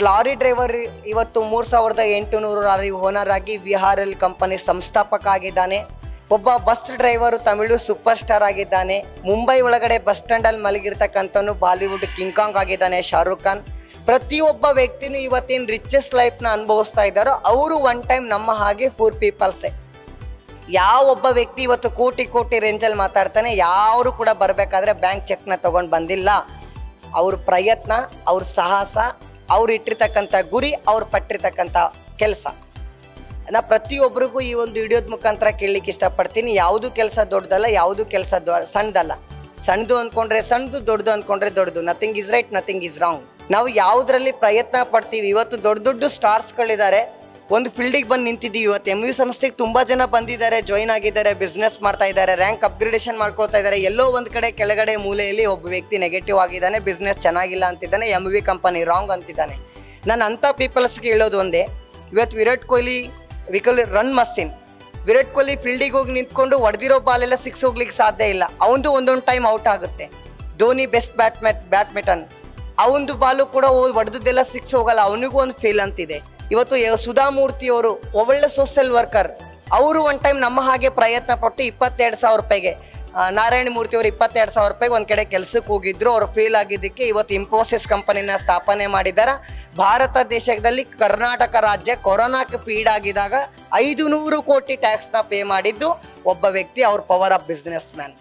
ಲಾರಿ ಡ್ರೈವರ್ ಇವತ್ತು ಮೂರು ಸಾವಿರದ ಎಂಟುನೂರು ಲಾರಿ ಓನರ್ ಆಗಿ ವಿಹಾರಲ್ ಕಂಪನಿ ಸಂಸ್ಥಾಪಕ ಆಗಿದ್ದಾನೆ. ಒಬ್ಬ bus driver Tamil super star ಆಗಿದ್ದಾನೆ. ಮುಂಬೈ ಒಳಗಡೆ ಬಸ್ ಸ್ಟ್ಯಾಂಡಲ್ಲಿ ಮಲಗಿರ್ತಕ್ಕಂಥನು ಬಾಲಿವುಡ್ ಕಿಂಗ್ ಕಾಂಗ್ ಆಗಿದ್ದಾನೆ ಶಾರುಖ್ ಖಾನ್. ಪ್ರತಿಯೊಬ್ಬ ವ್ಯಕ್ತಿನೂ ಇವತ್ತಿನ ರಿಚೆಸ್ಟ್ ಲೈಫ್ನ ಅನುಭವಿಸ್ತಾ ಇದ್ದಾರೋ ಅವರು ಒನ್ ಟೈಮ್ ನಮ್ಮ ಹಾಗೆ ಫೂರ್ ಪೀಪಲ್ಸೇ ಯಾವ ಒಬ್ಬ ವ್ಯಕ್ತಿ ಇವತ್ತು ಕೋಟಿ ಕೋಟಿ ರೇಂಜಲ್ಲಿ ಮಾತಾಡ್ತಾನೆ ಯಾರು ಕೂಡ ಬರಬೇಕಾದ್ರೆ ಬ್ಯಾಂಕ್ ಚೆಕ್ನ ತಗೊಂಡು ಬಂದಿಲ್ಲ. ಅವ್ರ ಪ್ರಯತ್ನ, ಅವ್ರ ಸಾಹಸ, ಅವ್ರು ಇಟ್ಟಿರ್ತಕ್ಕಂಥ ಗುರಿ, ಅವ್ರು ಪಟ್ಟಿರ್ತಕ್ಕಂಥ ಕೆಲಸ. ನಾ ಪ್ರತಿಯೊಬ್ಬರಿಗೂ ಈ ಒಂದು ವಿಡಿಯೋದ ಮುಖಾಂತರ ಕೇಳಲಿಕ್ಕೆ ಇಷ್ಟಪಡ್ತೀನಿ. ಯಾವುದು ಕೆಲಸ ದೊಡ್ಡದಲ್ಲ, ಯಾವುದು ಕೆಲಸ ಸಣ್ಣದಲ್ಲ. ಸಣ್ಣದು ಅಂದ್ಕೊಂಡ್ರೆ ಸಣ್ಣದು, ದೊಡ್ಡದು ಅಂದ್ಕೊಂಡ್ರೆ ದೊಡ್ಡದು. Nothing is right nothing is wrong ನಾವು ಯಾವುದರಲ್ಲಿ ಪ್ರಯತ್ನ ಪಡ್ತೀವಿ, ಇವತ್ತು ದೊಡ್ಡ ದೊಡ್ಡ ಸ್ಟಾರ್ಸ್ಗಳಿದ್ದಾರೆ. ಒಂದು ಫೀಲ್ಡಿಗೆ ಬಂದು ನಿಂತಿದ್ದೀವಿ ಇವತ್ತು. ಎಂ ವಿ ಸಂಸ್ಥೆಗೆ ತುಂಬ ಜನ ಬಂದಿದ್ದಾರೆ ಜಾಯಿನ್ ಆಗಿದ್ದಾರೆ ಬಿಸ್ನೆಸ್ ಮಾಡ್ತಾ ಇದ್ದಾರೆ ರ್ಯಾಂಕ್ ಅಪ್ಗ್ರೇಡೇಷನ್ ಮಾಡ್ಕೊಳ್ತಾ ಇದ್ದಾರೆ. ಎಲ್ಲೋ ಒಂದು ಕಡೆ ಕೆಳಗಡೆ ಮೂಲೆಯಲ್ಲಿ ಒಬ್ಬ ವ್ಯಕ್ತಿ ನೆಗೆಟಿವ್ ಆಗಿದ್ದಾನೆ ಬಿಸ್ನೆಸ್ ಚೆನ್ನಾಗಿಲ್ಲ ಅಂತಿದ್ದಾನೆ ಎಂ ವಿ ಕಂಪನಿ ರಾಂಗ್ ಅಂತಿದ್ದಾನೆ. ನಾನು ಅಂಥ ಪೀಪಲ್ಸ್ಗೆ ಹೇಳೋದು ಒಂದೇ. ಇವತ್ತು ವಿರಾಟ್ ಕೊಹ್ಲಿ ವಿಕಲ್ ರನ್ ಮಸ್ಸಿನ್ ವಿರಾಟ್ ಕೊಹ್ಲಿ ಫೀಲ್ಡಿಗೆ ಹೋಗಿ ನಿಂತ್ಕೊಂಡು ಹೊಡೆದಿರೋ ಬಾಲೆಲ್ಲ ಸಿಕ್ಸ್ ಹೋಗ್ಲಿಕ್ಕೆ ಸಾಧ್ಯ ಇಲ್ಲ. ಅವಂದು ಒಂದೊಂದು ಟೈಮ್ ಔಟ್ ಆಗುತ್ತೆ. ಧೋನಿ ಬೆಸ್ಟ್ ಬ್ಯಾಟ್ಮೆಟ್ ಬ್ಯಾಟ್ಮಿಟನ್ ಅವನದು ಬಾಲು ಕೂಡ ಹೊಡೆದದ್ದೆಲ್ಲ ಸಿಕ್ಸ್ ಹೋಗಲ್ಲ. ಅವನಿಗೂ ಒಂದು ಫೀಲ್ ಅಂತಿದೆ. ಇವತ್ತು ಸುಧಾಮೂರ್ತಿ ಅವರು ಒಳ್ಳೆ ಸೋಷಿಯಲ್ ವರ್ಕರ್ ಅವರು ಒನ್ ಟೈಮ್ ನಮ್ಮ ಹಾಗೆ ಪ್ರಯತ್ನ ಪಟ್ಟು ಇಪ್ಪತ್ತೆರಡು ಸಾವಿರ ರೂಪಾಯಿಗೆ ನಾರಾಯಣ ಮೂರ್ತಿ ಅವರು ಇಪ್ಪತ್ತೆರಡು ಸಾವಿರ ರೂಪಾಯಿಗೆ ಒಂದು ಕಡೆ ಕೆಲಸಕ್ಕೆ ಹೋಗಿದ್ರು. ಅವರು ಫೇಲ್ ಆಗಿದ್ದಕ್ಕೆ ಇವತ್ತು ಇನ್ಫೋಸಿಸ್ ಕಂಪನಿನ ಸ್ಥಾಪನೆ ಮಾಡಿದ್ದಾರೆ. ಭಾರತ ದೇಶದಲ್ಲಿ ಕರ್ನಾಟಕ ರಾಜ್ಯ ಕೊರೋನಾಕ್ಕೆ ಪೀಡಾಗಿದಾಗ ಐದು ನೂರು ಕೋಟಿ ಟ್ಯಾಕ್ಸ್ನ ಪೇ ಮಾಡಿದ್ದು ಒಬ್ಬ ವ್ಯಕ್ತಿ, ಅವ್ರ ಪವರ್ ಆಫ್ ಬಿಸ್ನೆಸ್ ಮ್ಯಾನ್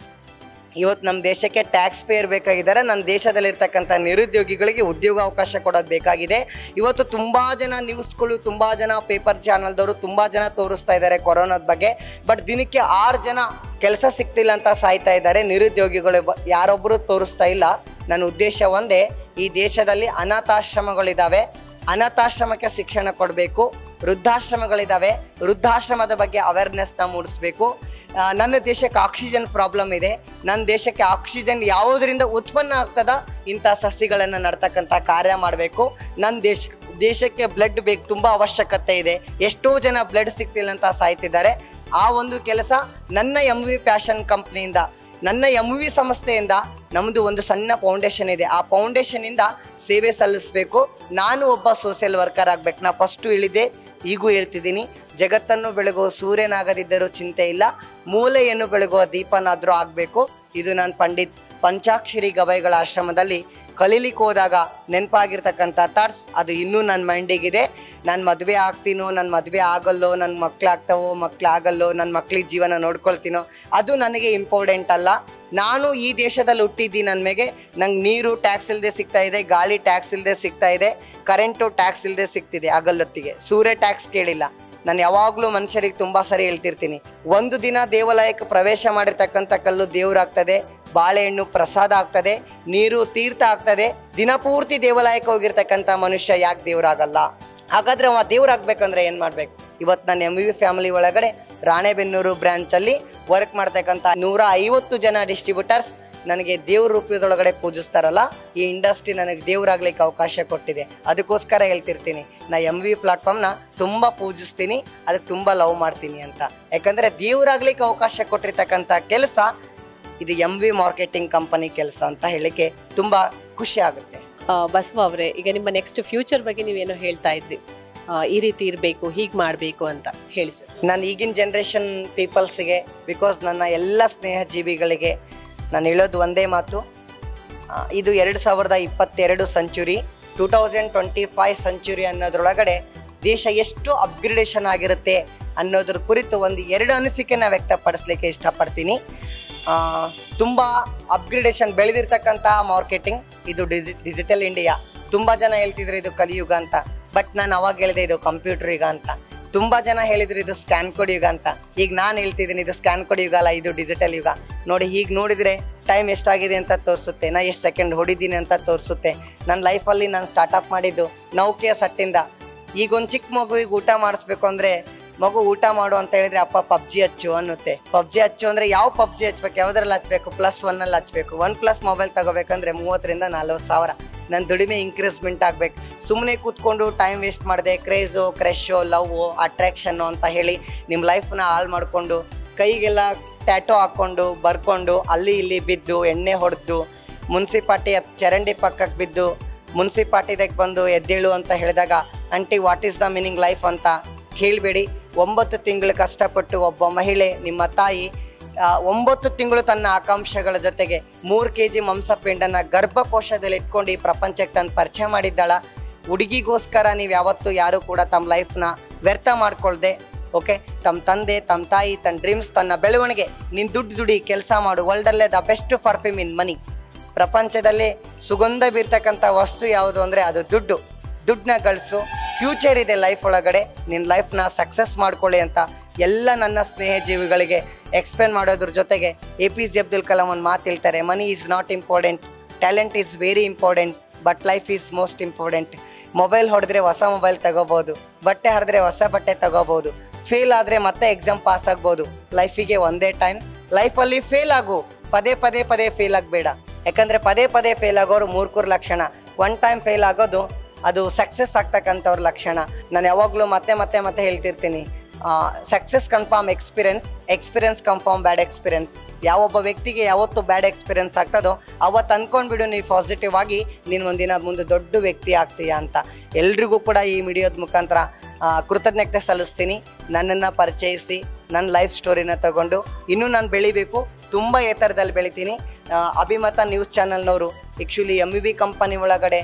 ಇವತ್ತು ನಮ್ಮ ದೇಶಕ್ಕೆ ಟ್ಯಾಕ್ಸ್ ಪೇಯರ್ ಬೇಕಾಗಿದ್ದಾರೆ. ನನ್ನ ದೇಶದಲ್ಲಿರ್ತಕ್ಕಂಥ ನಿರುದ್ಯೋಗಿಗಳಿಗೆ ಉದ್ಯೋಗ ಅವಕಾಶ ಕೊಡೋದು ಬೇಕಾಗಿದೆ. ಇವತ್ತು ತುಂಬ ಜನ ನ್ಯೂಸ್ಗಳು ತುಂಬ ಜನ ಪೇಪರ್ ಚಾನಲ್ದವರು ತುಂಬ ಜನ ತೋರಿಸ್ತಾ ಇದ್ದಾರೆ ಕೊರೋನಾದ ಬಗ್ಗೆ. ಬಟ್ ದಿನಕ್ಕೆ ಆರು ಜನ ಕೆಲಸ ಸಿಗ್ತಿಲ್ಲ ಅಂತ ಸಾಯ್ತಾ ಇದ್ದಾರೆ. ನಿರುದ್ಯೋಗಿಗಳು ಯಾರೊಬ್ಬರು ತೋರಿಸ್ತಾ ಇಲ್ಲ. ನನ್ನ ಉದ್ದೇಶ ಒಂದೇ, ಈ ದೇಶದಲ್ಲಿ ಅನಾಥಾಶ್ರಮಗಳಿದ್ದಾವೆ ಅನಾಥಾಶ್ರಮಕ್ಕೆ ಶಿಕ್ಷಣ ಕೊಡಬೇಕು ವೃದ್ಧಾಶ್ರಮಗಳಿದ್ದಾವೆ ವೃದ್ಧಾಶ್ರಮದ ಬಗ್ಗೆ ಅವೇರ್ನೆಸ್ನ ಮೂಡಿಸ್ಬೇಕು. ನನ್ನ ದೇಶಕ್ಕೆ ಆಕ್ಸಿಜನ್ ಪ್ರಾಬ್ಲಮ್ ಇದೆ. ನನ್ನ ದೇಶಕ್ಕೆ ಆಕ್ಸಿಜನ್ ಯಾವುದರಿಂದ ಉತ್ಪನ್ನ ಆಗ್ತದ? ಇಂಥ ಸಸಿಗಳನ್ನು ನಡ್ತಕ್ಕಂಥ ಕಾರ್ಯ ಮಾಡಬೇಕು. ನನ್ನ ದೇಶ, ದೇಶಕ್ಕೆ ಬ್ಲಡ್ ಬೇಕು, ತುಂಬ ಅವಶ್ಯಕತೆ ಇದೆ. ಎಷ್ಟೋ ಜನ ಬ್ಲಡ್ ಸಿಗ್ತಿಲ್ಲ ಅಂತ ಸಾಯ್ತಿದ್ದಾರೆ. ಆ ಒಂದು ಕೆಲಸ ನನ್ನ ಎಂ ವಿ ಫ್ಯಾಷನ್ ಕಂಪ್ನಿಯಿಂದ ನನ್ನ ಎಂ ವಿ ಸಂಸ್ಥೆಯಿಂದ ನಮ್ಮದು ಒಂದು ಸಣ್ಣ ಫೌಂಡೇಶನ್ ಇದೆ. ಆ ಫೌಂಡೇಶನಿಂದ ಸೇವೆ ಸಲ್ಲಿಸಬೇಕು. ನಾನು ಒಬ್ಬ ಸೋಷಿಯಲ್ ವರ್ಕರ್ ಆಗ್ಬೇಕು. ನಾ ಫಸ್ಟು ಹೇಳಿದ್ದೆ ಈಗೂ ಹೇಳ್ತಿದ್ದೀನಿ. ಜಗತ್ತನ್ನು ಬೆಳಗುವ ಸೂರ್ಯನಾಗದಿದ್ದರೂ ಚಿಂತೆ ಇಲ್ಲ. ಮೂಲೆಯನ್ನು ಬೆಳಗುವ ದೀಪನಾದರೂ ಆಗಬೇಕು. ಇದು ನಾನು ಪಂಡಿತ್ ಪಂಚಾಕ್ಷರಿ ಗವೈಗಳ ಆಶ್ರಮದಲ್ಲಿ ಕಲೀಲಿಕ್ಕೆ ಹೋದಾಗ ನೆನಪಾಗಿರ್ತಕ್ಕಂಥ ಥಾಟ್ಸ್ ಅದು ಇನ್ನೂ ನನ್ನ ಮೈಂಡಿಗಿದೆ. ನಾನು ಮದುವೆ ಆಗ್ತೀನೋ ನನ್ನ ಮದುವೆ ಆಗಲ್ಲೋ ನನ್ನ ಮಕ್ಕಳಾಗ್ತಾವೋ ಮಕ್ಕಳಾಗಲ್ಲೋ ನನ್ನ ಮಕ್ಳಿಗೆ ಜೀವನ ನೋಡ್ಕೊಳ್ತೀನೋ, ಅದು ನನಗೆ ಇಂಪಾರ್ಟೆಂಟ್ ಅಲ್ಲ. ನಾನು ಈ ದೇಶದಲ್ಲಿ ಹುಟ್ಟಿದ್ದೀನಿ ನನ್ನ ಮೇಲೆ. ನಂಗೆ ನೀರು ಟ್ಯಾಕ್ಸ್ ಇಲ್ಲದೆ ಸಿಗ್ತಾ ಇದೆ, ಗಾಳಿ ಟ್ಯಾಕ್ಸ್ ಇಲ್ಲದೆ ಸಿಗ್ತಾ ಇದೆ ಕರೆಂಟು ಟ್ಯಾಕ್ಸ್ ಇಲ್ಲದೆ ಸಿಗ್ತಿದೆ ಅಗಲೊತ್ತಿಗೆ. ಸೂರ್ಯ ಟ್ಯಾಕ್ಸ್ ಕೇಳಿಲ್ಲ. ನಾನು ಯಾವಾಗಲೂ ಮನುಷ್ಯರಿಗೆ ತುಂಬ ಸರಿ ಹೇಳ್ತಿರ್ತೀನಿ. ಒಂದು ದಿನ ದೇವಾಲಯಕ್ಕೆ ಪ್ರವೇಶ ಮಾಡಿರ್ತಕ್ಕಂಥ ಕಲ್ಲು ದೇವರಾಗ್ತದೆ. ಬಾಳೆಹಣ್ಣು ಪ್ರಸಾದ ಆಗ್ತದೆ, ನೀರು ತೀರ್ಥ ಆಗ್ತದೆ ದಿನಪೂರ್ತಿ ದೇವಾಲಯಕ್ಕೆ ಹೋಗಿರ್ತಕ್ಕಂಥ ಮನುಷ್ಯ ಯಾಕೆ ದೇವರಾಗಲ್ಲ? ಹಾಗಾದ್ರೆ ಅವ ದೇವ್ರಾಗ್ಬೇಕಂದ್ರೆ ಏನು ಮಾಡ್ಬೇಕು? ಇವತ್ತು ನಾನು ಎಂ ವಿ ಫ್ಯಾಮಿಲಿ ಒಳಗಡೆ ರಾಣೆಬೆನ್ನೂರು ಬ್ರಾಂಚಲ್ಲಿ ವರ್ಕ್ ಮಾಡ್ತಕ್ಕಂಥ ನೂರ ಐವತ್ತು ಜನ ಡಿಸ್ಟ್ರಿಬ್ಯೂಟರ್ಸ್ ನನಗೆ ದೇವ್ರ ರೂಪದೊಳಗಡೆ ಪೂಜಿಸ್ತಾರಲ್ಲ, ಈ ಇಂಡಸ್ಟ್ರಿ ನನಗೆ ದೇವ್ರಾಗ್ಲಿಕ್ಕೆ ಅವಕಾಶ ಕೊಟ್ಟಿದೆ. ಅದಕ್ಕೋಸ್ಕರ ಹೇಳ್ತಿರ್ತೀನಿ, ನಾ ಎಂ ವಿ ಪ್ಲಾಟ್ಫಾರ್ಮ್ನ ತುಂಬ ಪೂಜಿಸ್ತೀನಿ, ಅದಕ್ಕೆ ತುಂಬ ಲವ್ ಮಾಡ್ತೀನಿ ಅಂತ. ಯಾಕಂದರೆ ದೇವ್ರಾಗ್ಲಿಕ್ಕೆ ಅವಕಾಶ ಕೊಟ್ಟಿರ್ತಕ್ಕಂಥ ಕೆಲಸ ಇದು ಎಂ ವಿ ಮಾರ್ಕೆಟಿಂಗ್ ಕಂಪನಿ ಕೆಲಸ ಅಂತ ಹೇಳಿಕ್ಕೆ ತುಂಬಾ ಖುಷಿ ಆಗುತ್ತೆ. ಬಸವ ಅವರೇ ಈಗ ನಿಮ್ಮ ನೆಕ್ಸ್ಟ್ ಫ್ಯೂಚರ್ ಬಗ್ಗೆ ನೀವೇನು ಹೇಳ್ತಾ ಇದ್ರಿ. ಈ ರೀತಿ ಇರಬೇಕು ಹೀಗೆ ಮಾಡಬೇಕು ಅಂತ ಹೇಳಿ ಸರ್. ನಾನು ಈಗಿನ ಜನ್ರೇಷನ್ ಪೀಪಲ್ಸ್ಗೆ ಬಿಕಾಸ್ ನನ್ನ ಎಲ್ಲ ಸ್ನೇಹಜೀವಿಗಳಿಗೆ ನಾನು ಹೇಳೋದು ಒಂದೇ ಮಾತು. ಇದು ಎರಡು ಸಾವಿರದ ಇಪ್ಪತ್ತೆರಡು century two thousand twenty five century ಅನ್ನೋದ್ರೊಳಗಡೆ ದೇಶ ಎಷ್ಟು ಅಪ್ಗ್ರೇಡೇಷನ್ ಆಗಿರುತ್ತೆ ಅನ್ನೋದ್ರ ಕುರಿತು ಒಂದು ಎರಡು ಅನಿಸಿಕೆನ ವ್ಯಕ್ತಪಡಿಸ್ಲಿಕ್ಕೆ ಇಷ್ಟಪಡ್ತೀನಿ. ತುಂಬ ಅಪ್ಗ್ರೇಡೇಷನ್ ಬೆಳೆದಿರ್ತಕ್ಕಂಥ ಮಾರ್ಕೆಟಿಂಗ್ ಇದು ಡಿಜಿ ಡಿಜಿಟಲ್ ಇಂಡಿಯಾ ತುಂಬ ಜನ ಹೇಳ್ತಿದ್ರು ಇದು ಕಲಿಯುಗ ಅಂತ. ಬಟ್ ನಾನು ಅವಾಗ ಹೇಳಿದೆ ಇದು ಕಂಪ್ಯೂಟರ್ ಯುಗ ಅಂತ. ತುಂಬ ಜನ ಹೇಳಿದ್ರು ಇದು ಸ್ಕ್ಯಾನ್ ಕೋಡ್ ಯುಗ ಅಂತ. ಈಗ ನಾನು ಹೇಳ್ತಿದ್ದೀನಿ ಇದು ಸ್ಕ್ಯಾನ್ ಕೋಡ್ ಯುಗ ಅಲ್ಲ, ಇದು ಡಿಜಿಟಲ್ ಯುಗ. ನೋಡಿ ಹೀಗೆ ನೋಡಿದರೆ ಟೈಮ್ ಎಷ್ಟಾಗಿದೆ ಅಂತ ತೋರಿಸುತ್ತೆ. ನಾ ಎಷ್ಟು ಸೆಕೆಂಡ್ ಹೊಡಿದ್ದೀನಿ ಅಂತ ತೋರಿಸುತ್ತೆ. ನನ್ನ ಲೈಫಲ್ಲಿ ನಾನು ಸ್ಟಾರ್ಟಪ್ ಮಾಡಿದ್ದು ನೌಕೆಯ ಸಟ್ಟಿಂದ. ಈಗ ಒಂದು ಚಿಕ್ಕ ಮಗುವಿಗೆ ಊಟ ಮಾಡಿಸ್ಬೇಕು ಅಂದರೆ ಮಗು ಊಟ ಮಾಡು ಅಂತ ಹೇಳಿದ್ರೆ ಅಪ್ಪ ಪಬ್ಜಿ ಹಚ್ಚು ಅನ್ನುತ್ತೆ. ಪಬ್ಜಿ ಹಚ್ಚು ಅಂದ್ರೆ ಯಾವ ಪಬ್ಜಿ ಹಚ್ಬೇಕು ಯಾವ್ದ್ರಲ್ಲಿ ಹಚ್ಬೇಕು ಪ್ಲಸ್ ಒನ್ ಅಲ್ಲಿ ಹಚ್ಬೇಕು ಒನ್ ಪ್ಲಸ್ ಮೊಬೈಲ್ ತಗೋಬೇಕಂದ್ರೆ ಮೂವತ್ತರಿಂದ ನಲ್ವತ್ತು ಸಾವಿರ. ನನ್ನ ದುಡಿಮೆ ಇನ್ಕ್ರೀಸ್ಮೆಂಟ್ ಆಗ್ಬೇಕು. ಸುಮ್ಮನೆ ಕೂತ್ಕೊಂಡು ಟೈಮ್ ವೇಸ್ಟ್ ಮಾಡಿದೆ ಕ್ರೇಜು ಕ್ರೆಶು ಲವ್ ಅಟ್ರಾಕ್ಷನ್ನು ಅಂತ ಹೇಳಿ ನಿಮ್ಮ ಲೈಫ್ನ ಹಾಳು ಮಾಡಿಕೊಂಡು, ಕೈಗೆಲ್ಲ ಟ್ಯಾಟೋ ಹಾಕ್ಕೊಂಡು ಬರ್ಕೊಂಡು, ಅಲ್ಲಿ ಇಲ್ಲಿ ಬಿದ್ದು, ಎಣ್ಣೆ ಹೊಡೆದು, ಮುನ್ಸಿಪಾಲ್ಟಿ ಚರಂಡಿ ಪಕ್ಕಕ್ಕೆ ಬಿದ್ದು ಮುನ್ಸಿಪಾಲ್ಟಿದಾಗ ಬಂದು ಎದ್ದೇಳು ಅಂತ ಹೇಳಿದಾಗ, aunty what is the meaning life ಅಂತ ಕೇಳಬೇಡಿ. ಒಂಬತ್ತು ತಿಂಗಳು ಕಷ್ಟಪಟ್ಟು ಒಬ್ಬ ಮಹಿಳೆ, ನಿಮ್ಮ ತಾಯಿ ಒಂಬತ್ತು ತಿಂಗಳು ತನ್ನ ಆಕಾಂಕ್ಷೆಗಳ ಜೊತೆಗೆ ಮೂರು ಕೆ ಜಿ ಮಾಂಸಪಿಂಡನ ಗರ್ಭಕೋಶದಲ್ಲಿ ಇಟ್ಕೊಂಡು ಈ ಪ್ರಪಂಚಕ್ಕೆ ತನ್ನ ಪರಿಚಯ ಮಾಡಿದ್ದಾಳ. ಹುಡುಗಿಗೋಸ್ಕರ ನೀವು ಯಾವತ್ತೂ ಯಾರು ಕೂಡ ತಮ್ಮ ಲೈಫ್ನ ವ್ಯರ್ಥ ಮಾಡ್ಕೊಳ್ದೆ ಓಕೆ ತಮ್ಮ ತಂದೆ ತಮ್ಮ ತಾಯಿ ತನ್ನ ಡ್ರೀಮ್ಸ್ ತನ್ನ ಬೆಳವಣಿಗೆ, ನೀನು ದುಡ್ಡು ದುಡಿ ಕೆಲಸ ಮಾಡು ವರ್ಲ್ಡಲ್ಲೇ the best perfume in money ಪ್ರಪಂಚದಲ್ಲಿ ಸುಗಂಧ ಬೀರ್ತಕ್ಕಂಥ ವಸ್ತು ಯಾವುದು ಅಂದರೆ ಅದು ದುಡ್ಡು. ದುಡ್ಡನ್ನ ಗಳಿಸು. ಫ್ಯೂಚರ್ ಇದೆ ಲೈಫ್ ಒಳಗಡೆ. ನಿನ್ನ ಲೈಫ್ನ ಸಕ್ಸಸ್ ಮಾಡ್ಕೊಳ್ಳಿ ಅಂತ ಎಲ್ಲ ನನ್ನ ಸ್ನೇಹ ಜೀವಿಗಳಿಗೆ ಎಕ್ಸ್ಪ್ಲೇನ್ ಮಾಡೋದ್ರ ಜೊತೆಗೆ A P J Abdul Kalam ಒಂದು ಮಾತು ಹೇಳ್ತಾರೆ. Money is not important talent is very important but life is most important mobile ಹೊಡೆದ್ರೆ ಹೊಸ ಮೊಬೈಲ್ ತಗೋಬೋದು, ಬಟ್ಟೆ ಹರಿದ್ರೆ ಹೊಸ ಬಟ್ಟೆ ತಗೋಬೋದು ಫೇಲ್ ಆದರೆ ಮತ್ತೆ ಎಕ್ಸಾಮ್ ಪಾಸ್ ಆಗ್ಬೋದು. ಲೈಫಿಗೆ ಒಂದೇ ಟೈಮ್ ಲೈಫಲ್ಲಿ ಫೇಲ್ ಆಗು, ಪದೇ ಪದೇ ಪದೇ ಫೇಲ್ ಆಗಬೇಡ. ಯಾಕಂದ್ರೆ ಪದೇ ಪದೇ ಫೇಲ್ ಆಗೋರು ಮೂರ್ಖರ ಲಕ್ಷಣ. ಒನ್ ಟೈಮ್ ಫೇಲ್ ಆಗೋದು ಅದು ಸಕ್ಸಸ್ ಆಗ್ತಕ್ಕಂಥವ್ರ ಲಕ್ಷಣ. ನಾನು ಯಾವಾಗಲೂ ಮತ್ತೆ ಮತ್ತೆ ಮತ್ತೆ ಹೇಳ್ತಿರ್ತೀನಿ. Success confirm experience experience confirm bad experience ಯಾವೊಬ್ಬ ವ್ಯಕ್ತಿಗೆ ಯಾವತ್ತು ಬ್ಯಾಡ್ ಎಕ್ಸ್ಪೀರಿಯನ್ಸ್ ಆಗ್ತದೋ ಅವತ್ತು ಅಂದ್ಕೊಂಡ್ಬಿಡು ನೀವು ಪಾಸಿಟಿವ್ ಆಗಿ ನೀನು ಒಂದಿನ ಮುಂದೆ ದೊಡ್ಡ ವ್ಯಕ್ತಿ ಆಗ್ತೀಯಾ ಅಂತ. ಎಲ್ರಿಗೂ ಕೂಡ ಈ ವಿಡಿಯೋದ ಮುಖಾಂತರ ಕೃತಜ್ಞತೆ ಸಲ್ಲಿಸ್ತೀನಿ. ನನ್ನನ್ನು ಪರಿಚಯಿಸಿ ನನ್ನ ಲೈಫ್ ಸ್ಟೋರಿನ ತಗೊಂಡು, ಇನ್ನೂ ನಾನು ಬೆಳಿಬೇಕು, ತುಂಬ ಎತ್ತರದಲ್ಲಿ ಬೆಳಿತೀನಿ. ಅಭಿಮತ ನ್ಯೂಸ್ ಚಾನಲ್ನವರು ಆ್ಯಕ್ಚುಲಿ ಎಂ ಬಿ ಕಂಪನಿ ಒಳಗಡೆ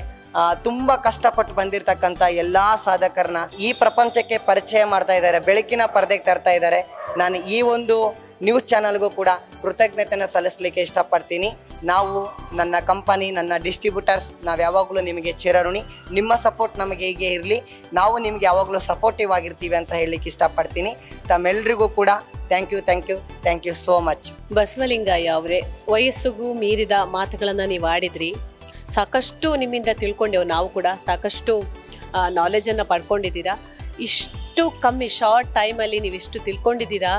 ತುಂಬ ಕಷ್ಟಪಟ್ಟು ಬಂದಿರತಕ್ಕಂಥ ಎಲ್ಲ ಸಾಧಕರನ್ನ ಈ ಪ್ರಪಂಚಕ್ಕೆ ಪರಿಚಯ ಮಾಡ್ತಾ ಇದ್ದಾರೆ, ಬೆಳಕಿನ ಪರದೆಗೆ ತರ್ತಾ ಇದ್ದಾರೆ. ನಾನು ಈ ಒಂದು ನ್ಯೂಸ್ ಚಾನಲ್ಗೂ ಕೂಡ ಕೃತಜ್ಞತೆನ ಸಲ್ಲಿಸಲಿಕ್ಕೆ ಇಷ್ಟಪಡ್ತೀನಿ. ನಾವು ನನ್ನ ಕಂಪನಿ ನನ್ನ ಡಿಸ್ಟ್ರಿಬ್ಯೂಟರ್ಸ್ ನಾವು ಯಾವಾಗಲೂ ನಿಮಗೆ ಚಿರಋಣಿ. ನಿಮ್ಮ ಸಪೋರ್ಟ್ ನಮಗೆ ಹೀಗೆ ಇರಲಿ. ನಾವು ನಿಮ್ಗೆ ಯಾವಾಗಲೂ ಸಪೋರ್ಟಿವ್ ಆಗಿರ್ತೀವಿ ಅಂತ ಹೇಳಲಿಕ್ಕೆ ಇಷ್ಟಪಡ್ತೀನಿ. ತಮ್ಮೆಲ್ಲರಿಗೂ ಕೂಡ thank you thank you thank you so much Basavalingaiah ಅವರೇ, ವಯಸ್ಸಿಗೂ ಮೀರಿದ ಮಾತುಗಳನ್ನು ನೀವು ಆಡಿದ್ರಿ. ಸಾಕಷ್ಟು ನಿಮ್ಮಿಂದ ತಿಳ್ಕೊಂಡೆವು. ನಾವು ಕೂಡ ಸಾಕಷ್ಟು ನಾಲೆಜನ್ನು ಪಡ್ಕೊಂಡಿದ್ದೀರಾ? ಇಷ್ಟು ಕಮ್ಮಿ ಶಾರ್ಟ್ ಟೈಮಲ್ಲಿ ನೀವು ಇಷ್ಟು ತಿಳ್ಕೊಂಡಿದ್ದೀರಾ?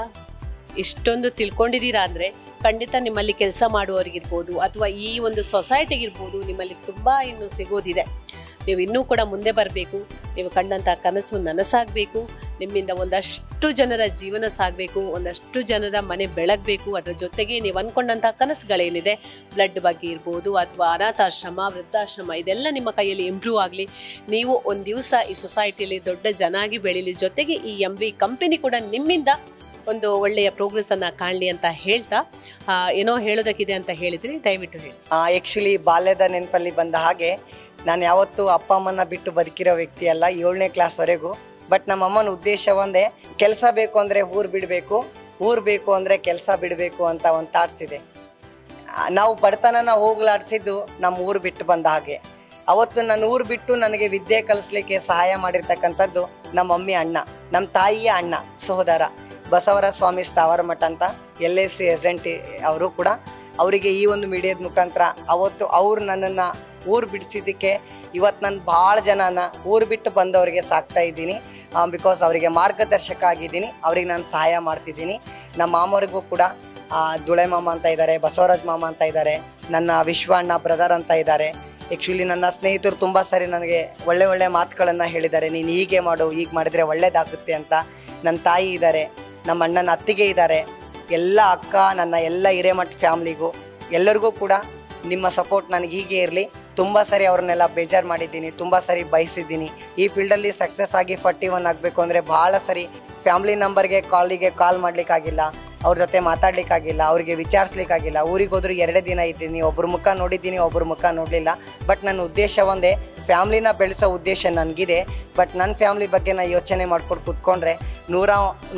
ಇಷ್ಟೊಂದು ತಿಳ್ಕೊಂಡಿದ್ದೀರಾ ಅಂದರೆ ಖಂಡಿತ ನಿಮ್ಮಲ್ಲಿ ಕೆಲಸ ಮಾಡುವವರಿಗಿರ್ಬೋದು ಅಥವಾ ಈ ಒಂದು ಸೊಸೈಟಿಗಿರ್ಬೋದು ನಿಮ್ಮಲ್ಲಿ ತುಂಬ ಇನ್ನೂ ಸಿಗೋದಿದೆ. ನೀವು ಇನ್ನೂ ಕೂಡ ಮುಂದೆ ಬರಬೇಕು. ನೀವು ಕಂಡಂಥ ಕನಸು ನನಸಾಗಬೇಕು. ನಿಮ್ಮಿಂದ ಒಂದಷ್ಟು ಜನರ ಜೀವನ ಸಾಗಬೇಕು, ಒಂದಷ್ಟು ಜನರ ಮನೆ ಬೆಳಗಬೇಕು. ಅದರ ಜೊತೆಗೆ ನೀವು ಅಂದ್ಕೊಂಡಂಥ ಕನಸುಗಳೇನಿದೆ? ಬ್ಲಡ್ ಬಗ್ಗೆ ಇರ್ಬೋದು ಅಥವಾ ಅನಾಥಾಶ್ರಮ, ವೃದ್ಧಾಶ್ರಮ, ಇದೆಲ್ಲ ನಿಮ್ಮ ಕೈಯಲ್ಲಿ ಇಂಪ್ರೂವ್ ಆಗಲಿ. ನೀವು ಒಂದು ದಿವಸ ಈ ಸೊಸೈಟಿಯಲ್ಲಿ ದೊಡ್ಡ ಜನಾಗಿ ಬೆಳೀಲಿ. ಜೊತೆಗೆ ಈ ಎಂ ವಿ ಕಂಪನಿ ಕೂಡ ನಿಮ್ಮಿಂದ ಒಂದು ಒಳ್ಳೆಯ ಪ್ರೋಗ್ರೆಸ್ ಅನ್ನ ಕಾಣಲಿ ಅಂತ ಹೇಳ್ತಾ ಏನೋ ಹೇಳೋದಕ್ಕಿದೆ ಅಂತ ಹೇಳಿದ್ರಿ. ದಯವಿಟ್ಟು ಹೇಳಿ. ಆ್ಯಕ್ಚುಲಿ ಬಾಲ್ಯದ ನೆನಪಲ್ಲಿ ಬಂದ ಹಾಗೆ, ನಾನು ಯಾವತ್ತೂ ಅಪ್ಪ ಅಮ್ಮನ ಬಿಟ್ಟು ಬದುಕಿರೋ ವ್ಯಕ್ತಿ ಅಲ್ಲ. ಏಳನೇ ಕ್ಲಾಸ್ವರೆಗೂ ಬಟ್ ನಮ್ಮ ಅಮ್ಮನ ಉದ್ದೇಶ ಒಂದೇ, ಕೆಲಸ ಬೇಕು ಅಂದರೆ ಊರು ಬಿಡಬೇಕು, ಊರು ಬೇಕು ಅಂದರೆ ಕೆಲಸ ಬಿಡಬೇಕು ಅಂತ ಒಂದು ಥಾಟ್ಸ್ ನಾವು ಬಡತನನ ಹೋಗ್ಲಾಡಿಸಿದ್ದು ನಮ್ಮ ಊರು ಬಿಟ್ಟು ಬಂದ ಹಾಗೆ. ಅವತ್ತು ನನ್ನ ಊರು ಬಿಟ್ಟು ನನಗೆ ವಿದ್ಯೆ ಕಲಿಸ್ಲಿಕ್ಕೆ ಸಹಾಯ ಮಾಡಿರ್ತಕ್ಕಂಥದ್ದು ನಮ್ಮ ಮಮ್ಮಿ ಅಣ್ಣ ನಮ್ಮ ತಾಯಿಯ ಅಣ್ಣ, ಸಹೋದರ ಬಸವರ ಸ್ವಾಮಿ ಸ್ಥಾವರ ಮಠ ಅಂತ ಎಲ್ ಎಸ್ ಸಿ ಏಜೆಂಟ್ ಅವರು ಕೂಡ ಅವರಿಗೆ ಈ ಒಂದು ಮೀಡಿಯಾದ ಮುಖಾಂತರ ಅವತ್ತು ಅವ್ರು ನನ್ನನ್ನು ಊರು ಬಿಡಿಸಿದ್ದಕ್ಕೆ ಇವತ್ತು ನಾನು ಭಾಳ ಜನನ ಊರು ಬಿಟ್ಟು ಬಂದವರಿಗೆ ಸಾಕ್ತಾ ಇದ್ದೀನಿ. ಬಿಕಾಸ್ ಅವರಿಗೆ ಮಾರ್ಗದರ್ಶಕ ಆಗಿದ್ದೀನಿ ಅವ್ರಿಗೆ ನಾನು ಸಹಾಯ ಮಾಡ್ತಿದ್ದೀನಿ. ನಮ್ಮ ಮಾಮವ್ರಿಗೂ ಕೂಡ ದುಳೆ ಮಾಮ ಅಂತ ಇದ್ದಾರೆ ಬಸವರಾಜ್ ಮಾಮ ಅಂತ ಇದ್ದಾರೆ ನನ್ನ ವಿಶ್ವ ಅಣ್ಣ ಬ್ರದರ್ ಅಂತ ಇದ್ದಾರೆ ಆ್ಯಕ್ಚುಲಿ ನನ್ನ ಸ್ನೇಹಿತರು ತುಂಬ ಸರಿ ನನಗೆ ಒಳ್ಳೆ ಒಳ್ಳೆ ಮಾತುಗಳನ್ನು ಹೇಳಿದ್ದಾರೆ. ನೀನು ಹೀಗೆ ಮಾಡು, ಹೀಗೆ ಮಾಡಿದರೆ ಒಳ್ಳೇದಾಗುತ್ತೆ ಅಂತ ನನ್ನ ತಾಯಿ ಇದ್ದಾರೆ ನಮ್ಮ ಅಣ್ಣನ ಅತ್ತಿಗೆ ಇದ್ದಾರೆ ಎಲ್ಲ ಅಕ್ಕ, ನನ್ನ ಎಲ್ಲ ಹಿರೇಮಠ ಫ್ಯಾಮ್ಲಿಗೂ ಎಲ್ಲರಿಗೂ ಕೂಡ ನಿಮ್ಮ ಸಪೋರ್ಟ್ ನನಗೆ ಹೀಗೆ ಇರಲಿ. ತುಂಬ ಸರಿ ಅವ್ರನ್ನೆಲ್ಲ ಬೇಜಾರು ಮಾಡಿದ್ದೀನಿ, ತುಂಬ ಸರಿ ಬಯಸಿದ್ದೀನಿ ಈ ಫೀಲ್ಡಲ್ಲಿ ಸಕ್ಸಸ್ ಆಗಿ ಫರ್ಟಿ ಒನ್ ಆಗಬೇಕು ಅಂದರೆ ಭಾಳ ಸರಿ ಫ್ಯಾಮ್ಲಿ ನಂಬರ್ಗೆ ಕಾಲಿಗೆ ಕಾಲ್ ಮಾಡ್ಲಿಕ್ಕಾಗಿಲ್ಲ, ಅವ್ರ ಜೊತೆ ಮಾತಾಡ್ಲಿಕ್ಕಾಗಿಲ್ಲ, ಅವರಿಗೆ ವಿಚಾರಿಸ್ಲಿಕ್ಕಾಗಿಲ್ಲ. ಊರಿಗೆ ಹೋದ್ರು ಎರಡೇ ದಿನ ಇದ್ದೀನಿ ಒಬ್ಬರ ಮುಖ ನೋಡಿದ್ದೀನಿ ಒಬ್ಬರ ಮುಖ ನೋಡಲಿಲ್ಲ. ಬಟ್ ನನ್ನ ಉದ್ದೇಶ ಒಂದೇ ಫ್ಯಾಮ್ಲಿನ ಬೆಳೆಸೋ ಉದ್ದೇಶ ನನಗಿದೆ. ಬಟ್ ನನ್ನ ಫ್ಯಾಮ್ಲಿ ಬಗ್ಗೆ ನಾನು ಯೋಚನೆ ಮಾಡ್ಕೊಂಡು ಕೂತ್ಕೊಂಡ್ರೆ ನೂರ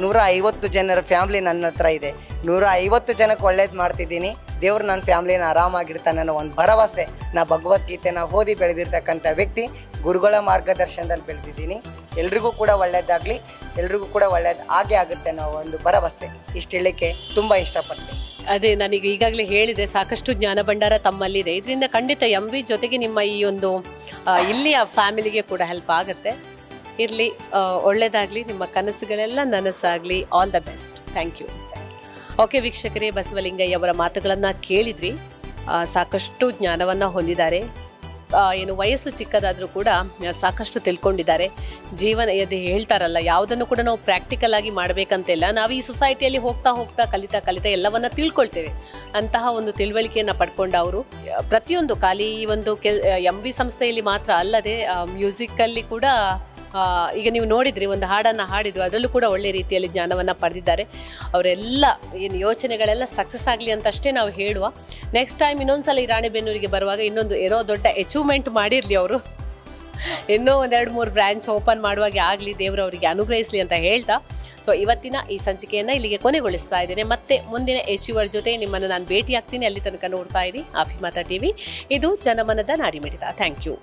ನೂರ ಐವತ್ತು ಜನರ ಫ್ಯಾಮ್ಲಿ ನನ್ನ ಹತ್ರ ಇದೆ. ನೂರ ಐವತ್ತು ಜನಕ್ಕೆ ಒಳ್ಳೇದು ಮಾಡ್ತಿದ್ದೀನಿ. ದೇವ್ರು ನನ್ನ ಫ್ಯಾಮ್ಲಿನ ಆರಾಮಾಗಿರ್ತಾನೆ ಅನ್ನೋ ಒಂದು ಭರವಸೆ ನಾ ಭಗವದ್ಗೀತೆನ ಓದಿ ಬೆಳೆದಿರ್ತಕ್ಕಂಥ ವ್ಯಕ್ತಿ ಗುರುಗಳ ಮಾರ್ಗದರ್ಶನದಲ್ಲಿ ಬೆಳೆದಿದ್ದೀನಿ. ಎಲ್ರಿಗೂ ಕೂಡ ಒಳ್ಳೇದಾಗಲಿ, ಎಲ್ರಿಗೂ ಕೂಡ ಒಳ್ಳೆಯದು ಆಗೇ ಆಗುತ್ತೆ ಅನ್ನೋ ಒಂದು ಭರವಸೆ ಇಷ್ಟು ಹೇಳಲಿಕ್ಕೆ ತುಂಬ ಇಷ್ಟಪಡ್ತೀನಿ. ಅದೇ ನನಗೆ ಈಗಾಗಲೇ ಹೇಳಿದೆ, ಸಾಕಷ್ಟು ಜ್ಞಾನ ಭಂಡಾರ ತಮ್ಮಲ್ಲಿದೆ. ಇದರಿಂದ ಖಂಡಿತ ಎಂ ವಿ ಜೊತೆಗೆ ನಿಮ್ಮ ಈ ಒಂದು ಇಲ್ಲಿಯ ಫ್ಯಾಮಿಲಿಗೆ ಕೂಡ ಹೆಲ್ಪ್ ಆಗುತ್ತೆ. ಇರಲಿ ಒಳ್ಳೆಯದಾಗಲಿ ನಿಮ್ಮ ಕನಸುಗಳೆಲ್ಲ ನನಸಾಗಲಿ. All the best thank you okay ವೀಕ್ಷಕರೇ ಬಸವಲಿಂಗಯ್ಯ ಅವರ ಮಾತುಗಳನ್ನು ಕೇಳಿದ್ರಿ. ಸಾಕಷ್ಟು ಜ್ಞಾನವನ್ನು ಹೊಂದಿದ್ದಾರೆ. ಏನು ವಯಸ್ಸು ಚಿಕ್ಕದಾದರೂ ಕೂಡ ಸಾಕಷ್ಟು ತಿಳ್ಕೊಂಡಿದ್ದಾರೆ. ಜೀವನ ಅದು ಹೇಳ್ತಾರಲ್ಲ, ಯಾವುದನ್ನು ಕೂಡ ನಾವು ಪ್ರಾಕ್ಟಿಕಲ್ ಆಗಿ ಮಾಡಬೇಕಂತಿಲ್ಲ. ನಾವು ಈ ಸೊಸೈಟಿಯಲ್ಲಿ ಹೋಗ್ತಾ ಹೋಗ್ತಾ, ಕಲಿತಾ ಕಲಿತಾ ಎಲ್ಲವನ್ನ ತಿಳ್ಕೊಳ್ತೇವೆ. ಅಂತಹ ಒಂದು ತಿಳುವಳಿಕೆಯನ್ನು ಪಡ್ಕೊಂಡು ಅವರು, ಪ್ರತಿಯೊಂದು ಖಾಲಿ ಈ ಒಂದು ಕೆಲ್ ಎಂ ವಿ ಸಂಸ್ಥೆಯಲ್ಲಿ ಮಾತ್ರ ಅಲ್ಲದೆ ಮ್ಯೂಸಿಕಲ್ಲಿ ಕೂಡ ಈಗ ನೀವು ನೋಡಿದ್ರಿ, ಒಂದು ಹಾಡನ್ನು ಹಾಡಿದ್ರು, ಅದರಲ್ಲೂ ಕೂಡ ಒಳ್ಳೆ ರೀತಿಯಲ್ಲಿ ಜ್ಞಾನವನ್ನು ಪಡೆದಿದ್ದಾರೆ. ಅವರೆಲ್ಲ ಏನು ಯೋಚನೆಗಳೆಲ್ಲ ಸಕ್ಸಸ್ ಆಗಲಿ ಅಂತಷ್ಟೇ ನಾವು ಹೇಳುವ. ನೆಕ್ಸ್ಟ್ ಟೈಮ್ ಇನ್ನೊಂದ್ಸಲ ಈ ರಾಣೆಬೆನ್ನೂರಿಗೆ ಬರುವಾಗ ಇನ್ನೊಂದು ಏನೋ ದೊಡ್ಡ ಅಚೀವ್ಮೆಂಟ್ ಮಾಡಿರಲಿ ಅವರು. ಇನ್ನೂ ಒಂದೆರಡು ಮೂರು ಬ್ರ್ಯಾಂಚ್ ಓಪನ್ ಮಾಡುವಾಗೆ ಆಗಲಿ, ದೇವರು ಅವರಿಗೆ ಅನುಗ್ರಹಿಸಲಿ ಅಂತ ಹೇಳ್ತಾ. ಸೊ ಇವತ್ತಿನ ಈ ಸಂಚಿಕೆಯನ್ನು ಇಲ್ಲಿಗೆ ಕೊನೆಗೊಳಿಸ್ತಾ ಇದ್ದೇನೆ. ಮತ್ತೆ ಮುಂದಿನ ಎಚೀವರ್ ಜೊತೆ ನಿಮ್ಮನ್ನು ನಾನು ಭೇಟಿ ಆಗ್ತೀನಿ ಅಲ್ಲಿ ತನಕ ನೋಡ್ತಾ ಇರಿ ಅಭಿಮತ ಟಿವಿ. ಇದು ಜನಮನದ ನಾಡಿಮಿಡಿತ ಥ್ಯಾಂಕ್ ಯು